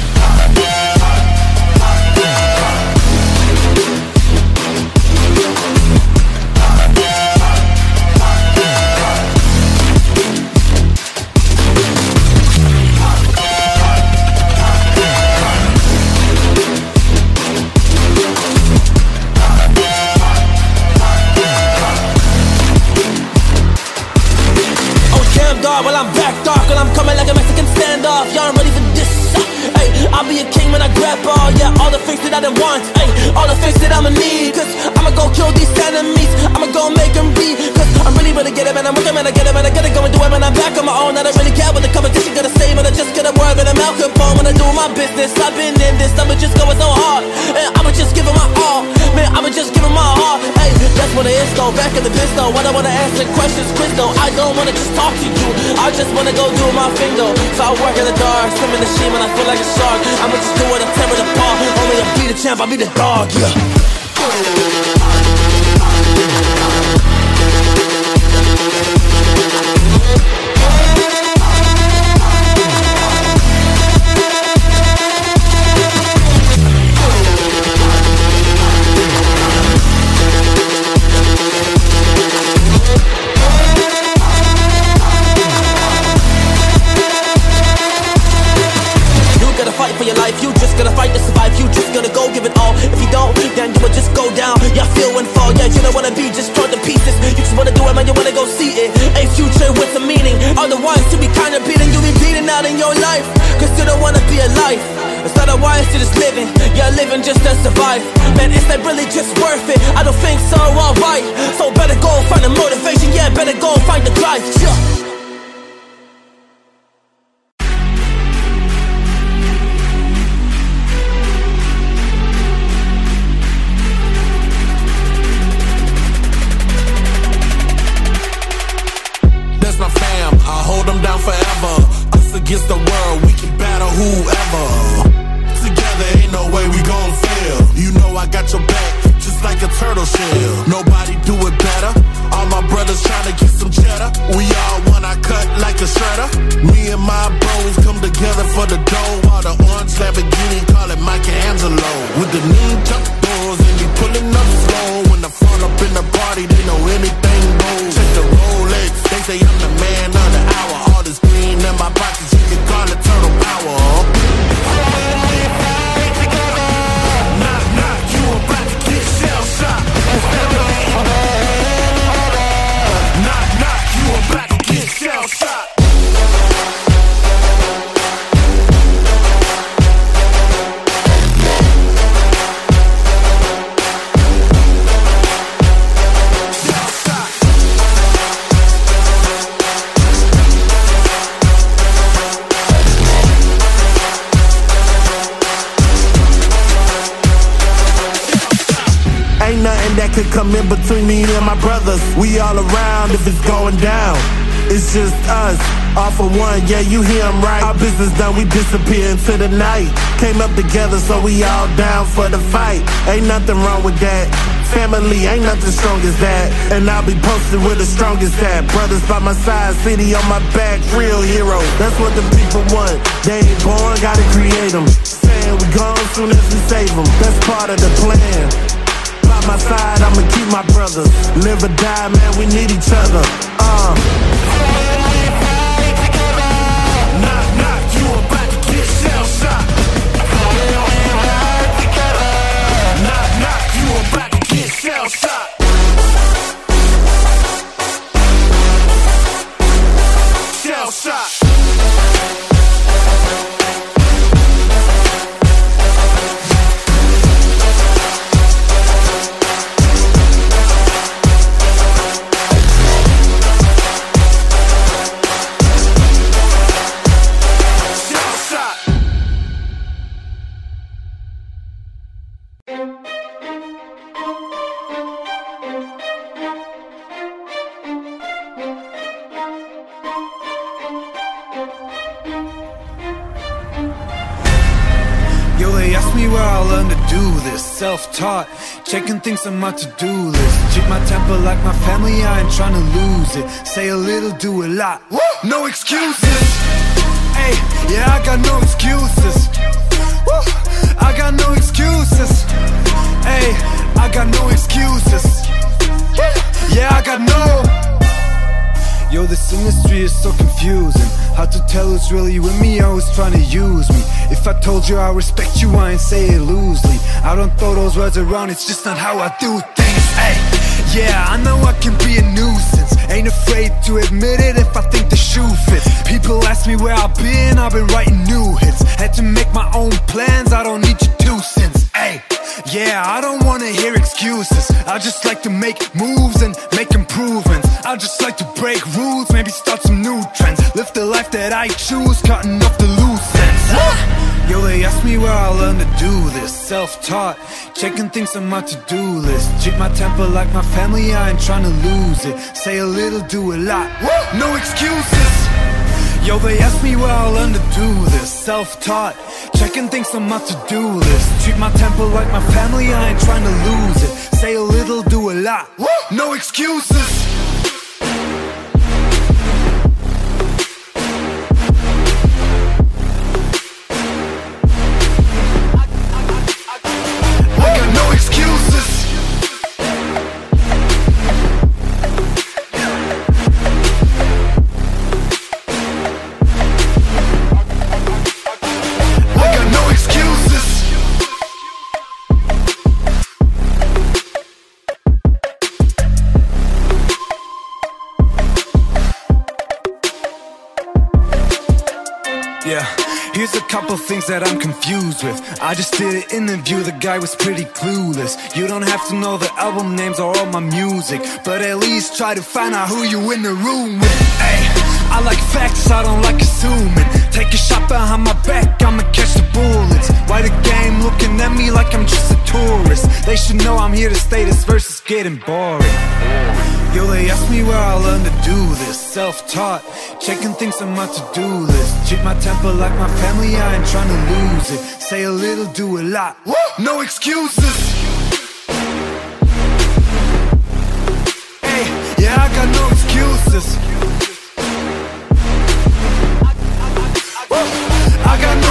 Well I'm back dark and I'm coming like a Mexican standoff. Y'all ready for I'll be a king when I grab all, yeah, all the things that I didn't want. Hey, all the things that I'ma need. Cause I'ma go kill these enemies. I'ma go make them be. Cause I'm really really get it, man. I'm working, man. I get it, man. I gotta go and do it, man. I'm back on my own. I don't really care what the competition gonna say, man. I just gotta work, man. I'm Al Capone when I do my business. I've been in this, I'ma just going so hard. And I'ma just give it my all. Man, I'ma just give it my heart. Hey, that's what it is, though. Back in the though. When I wanna answer questions, though. I don't wanna just talk to you. I just wanna go do my thing, though. So I work in the dark, swim in the sheen when I feel like a shark. I'ma just do it and tear it apart. Only to be the champ, I'll be the dog, yeah. Wise to just living, yeah, living just to survive. Man, is that really just worth it? I don't think so, alright. So better go find the motivation, yeah, better go find the drive, yeah. Business done, we disappear into the night. Came up together, so we all down for the fight. Ain't nothing wrong with that. Family ain't nothing strong as that. And I'll be posted with the strongest at. Brothers by my side, city on my back, real hero. That's what the people want. They ain't born, gotta create them. Saying we gone soon as we save them. That's part of the plan by my side, I'ma keep my brothers. Live or die, man, we need each other. Things on my to-do list. Keep my temper like my family, I ain't trying to lose it. Say a little, do a lot, no excuses. Hey, yeah, I got no excuses. Woo, I got no excuses. Hey, I got no excuses. Yeah, I got no. Yo, this industry is so confusing. Hard to tell who's really with me who's trying to use me If I told you I respect you, I ain't say it loosely. I don't throw those words around, it's just not how I do things. Hey, yeah, I know I can be a nuisance. Ain't afraid to admit it if I think the shoe fits. People ask me where I've been, I've been writing new hits. Had to make my own plans, I don't need your two cents. Hey, yeah, I don't wanna hear excuses. I just like to make moves and make improvements. I just like to break rules, maybe start some new trends. Live the life that I choose, cutting off the loose ends. Yo, they ask me where I learned to do this. Self-taught, checking things on my to-do list. Treat my temper like my family, I ain't trying to lose it. Say a little, do a lot, no excuses Yo, they ask me where I learned to do this. Self-taught, checking things on my to-do list. Treat my temper like my family, I ain't trying to lose it. Say a little, do a lot, no excuses couple things that I'm confused with. I just did an interview, the guy was pretty clueless. You don't have to know the album names or all my music, but at least try to find out who you in the room with. Ay, I like facts, I don't like assuming. Take a shot behind my back, I'ma catch the bullets. Why the game looking at me like I'm just a tourist? They should know I'm here to stay, this verse is getting boring. Yo, they ask me where I learned to do this. Self-taught, checking things on my to-do list. Treat my temper like my family, I ain't trying to lose it. Say a little, do a lot, no excuses. Hey, yeah, I got no excuses. I got no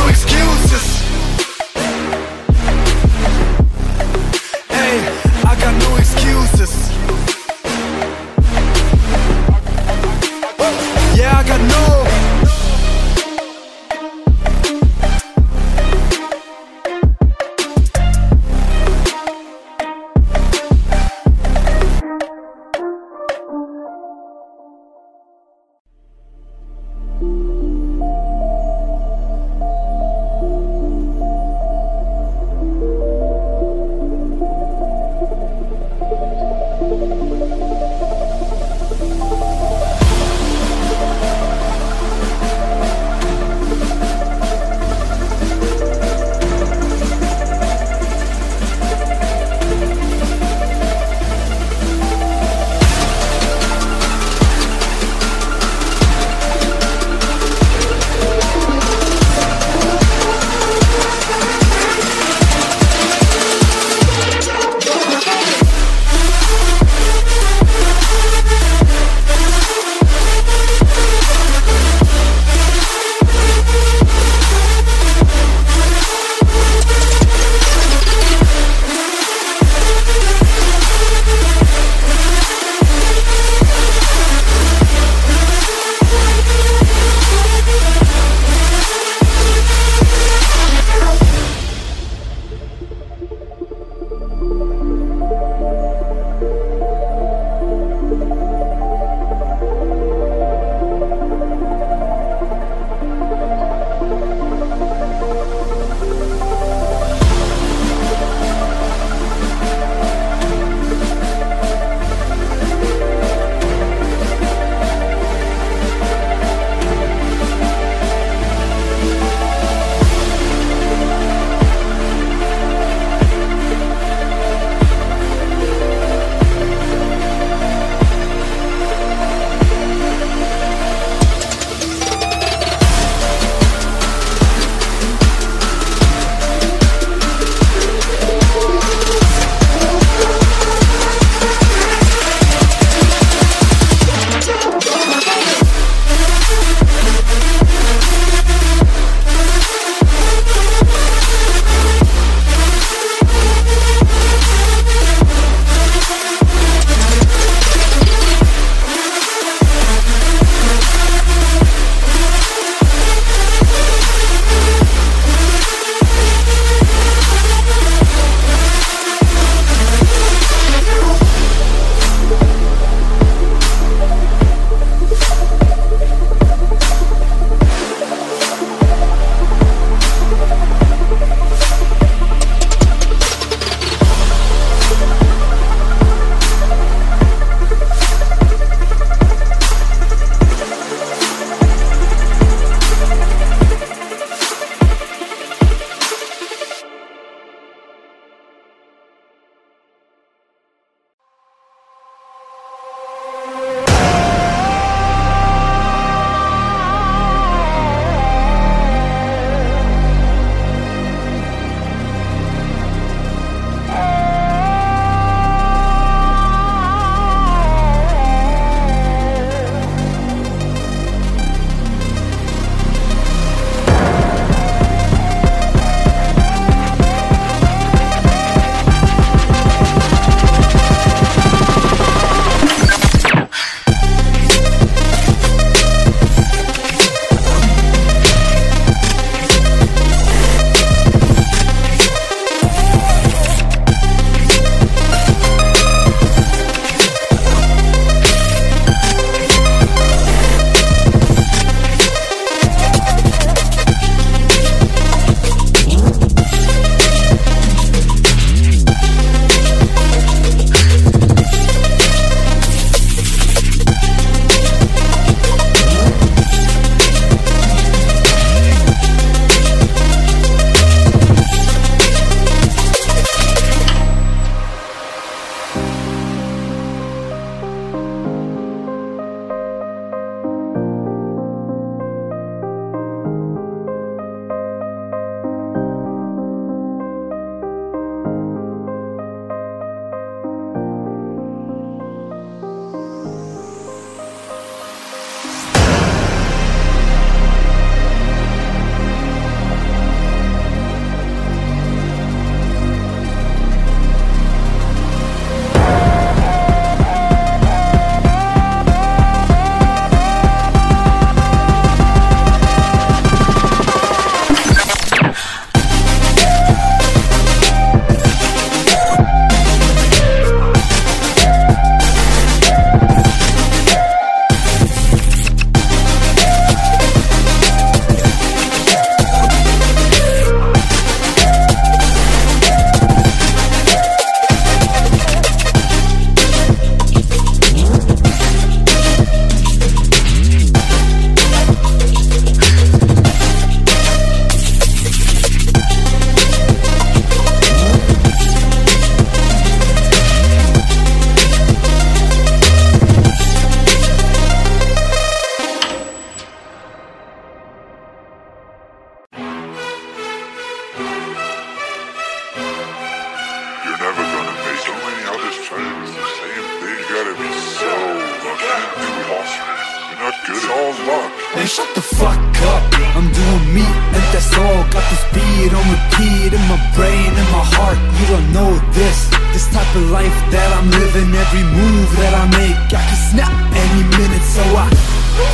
All luck. Man, shut the fuck up. I'm doing me, and that's all. Got this beat on repeat in my brain and my heart. You don't know this. This type of life that I'm living, every move that I make, I can snap any minute. So I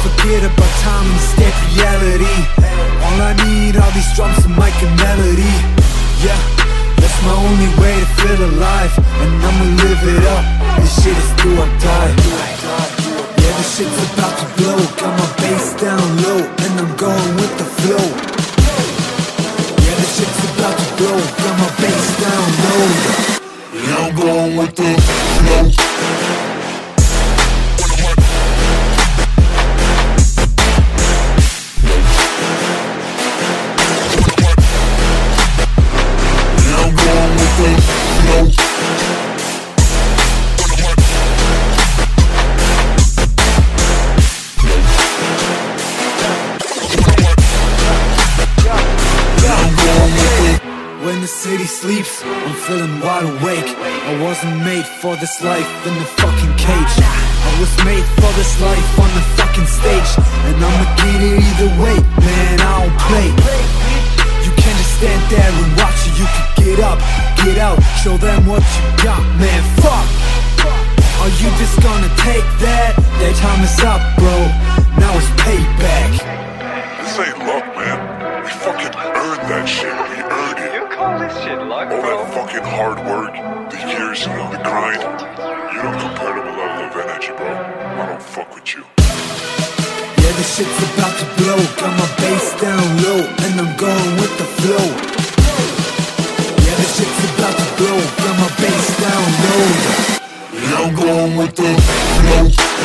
forget about time and escape reality. All I need are these drums and mic and melody. Yeah. That's my only way to feel alive And I'ma live it up This shit is do or die This shit's about to blow. Got my bass down low And I'm going with the flow. Yeah, this shit's about to blow. Got my bass down low. Yeah, I'm going with the flow. Sleeps, I'm feeling wide awake. I wasn't made for this life in the fucking cage. I was made for this life on the fucking stage. And I'ma get it either way, man, I don't play. You can't just stand there and watch it, you can get up, get out Show them what you got, man, fuck. Are you just gonna take that? Their time is up, bro, now it's payback fucking hard work, the years, you know, the grind. You don't compare to my level of energy, bro. I don't fuck with you. Yeah, this shit's about to blow. Got my bass down low, and I'm going with the flow. Yeah, this shit's about to blow. Got my bass down low. Yeah, I'm going with the flow.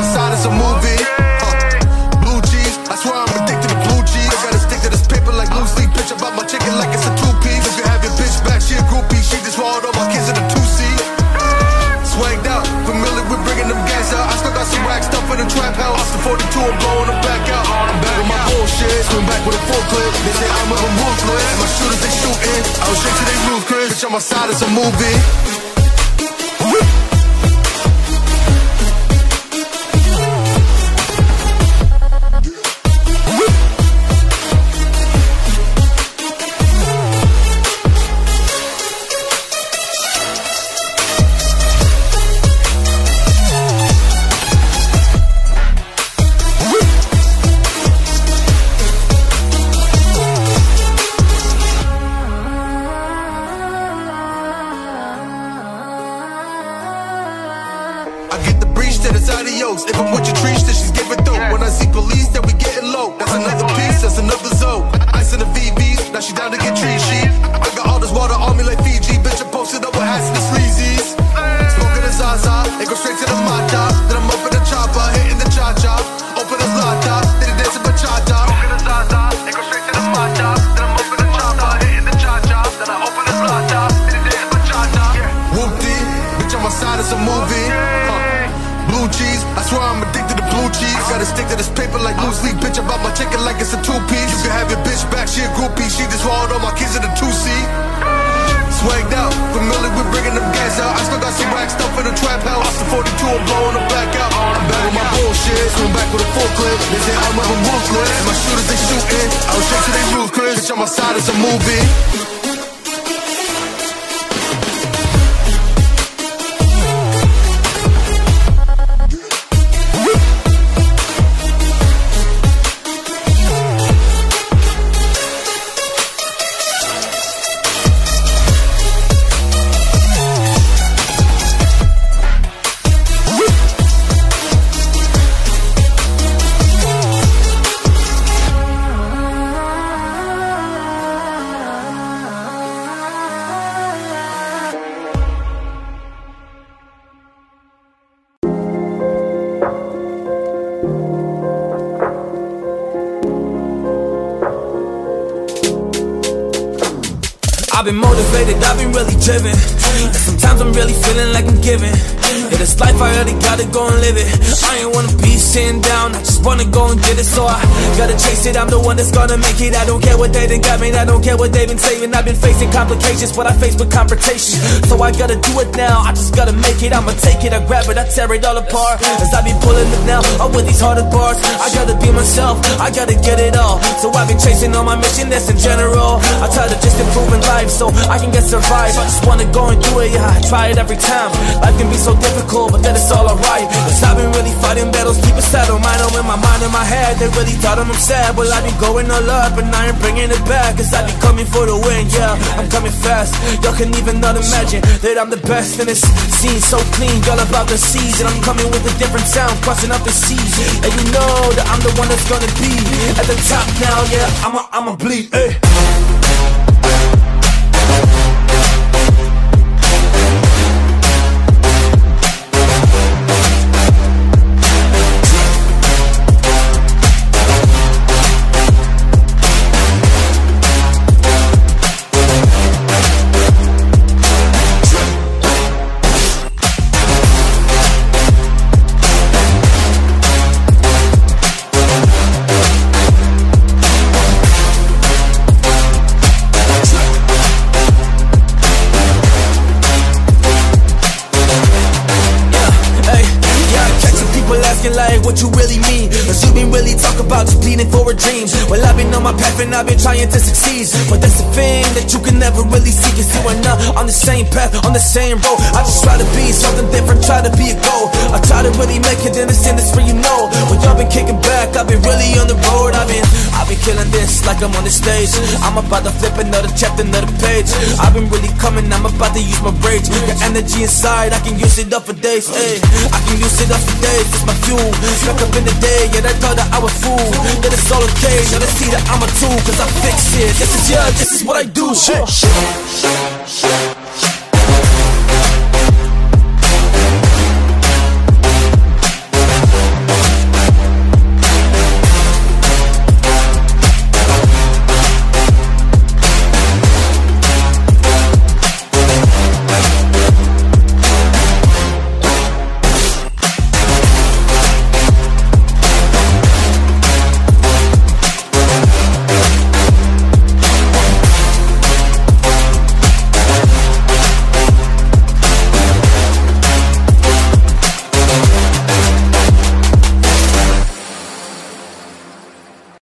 My side, it's a movie. Huh. Blue cheese, I swear I'm addicted to blue cheese. I gotta stick to this paper like blue sleep. Bitch, about my chicken like it's a two piece. You can have your bitch back, she a groupie. She just swallowed all my kids in a two seat. Swagged out, familiar with bringing them gas out. I still got some rack stuff in the trap house. Austin 42, I'm blowing them back out. I'm back with my bullshit, swing back with a full clip. They say I'm a ruthless. My shooters, they shooting. I was oh, straight to they roof, Chris. Bitch, on my side, it's a movie. Really feeling like I'm giving. Yeah, this life I already gotta go and live it. I ain't wanna be sitting down, I just wanna go and get it. So I gotta chase it, I'm the one that's gonna make it. I don't care what they done got me, I don't care what they've been saying. I've been facing complications, but I face with confrontation. So I gotta do it now, I just gotta make it. I'ma take it, I grab it, I tear it all apart. As I be pulling it now, up with these harder bars. I gotta be myself, I gotta get it all. So I've been chasing on my mission, that's in general. I try to just improve in life so I can get survive. I just wanna go and do it, yeah, I try it every time. Life can be so difficult, but then it's all alright. Cause I've been really fighting battles, deep inside of mine, I'm in my mind and my head. They really thought I'm sad, but I've been going all up and I ain't bringing it back. Cause I be coming for the win, yeah, I'm coming fast. Y'all can even not imagine that I'm the best in this scene. So clean, y'all about the seas, and I'm coming with a different sound, crossing up the seas. And you know that I'm the one that's gonna be at the top now, yeah, I'ma, I'ma bleed, hey. My path and I've been trying to succeed. But that's the thing that you can never really see. Cause you are not on the same path, on the same road. I just try to be something different, try to be a goal. I try to really make it in this industry, you know. When y'all been kicking back, I've been really on the road. I've been, I've been killing this like I'm on the stage. I'm about to flip another chapter, another page. I've been really coming, I'm about to use my rage. The energy inside, I can use it up for days. Hey, I can use it up for days, it's my fuel. Back up in the day, yeah, they thought that I was fool. That it's all okay, now they see that I'm a tool, cause I fix it. This is yeah, this is what I do. Shit. Shit. Shit.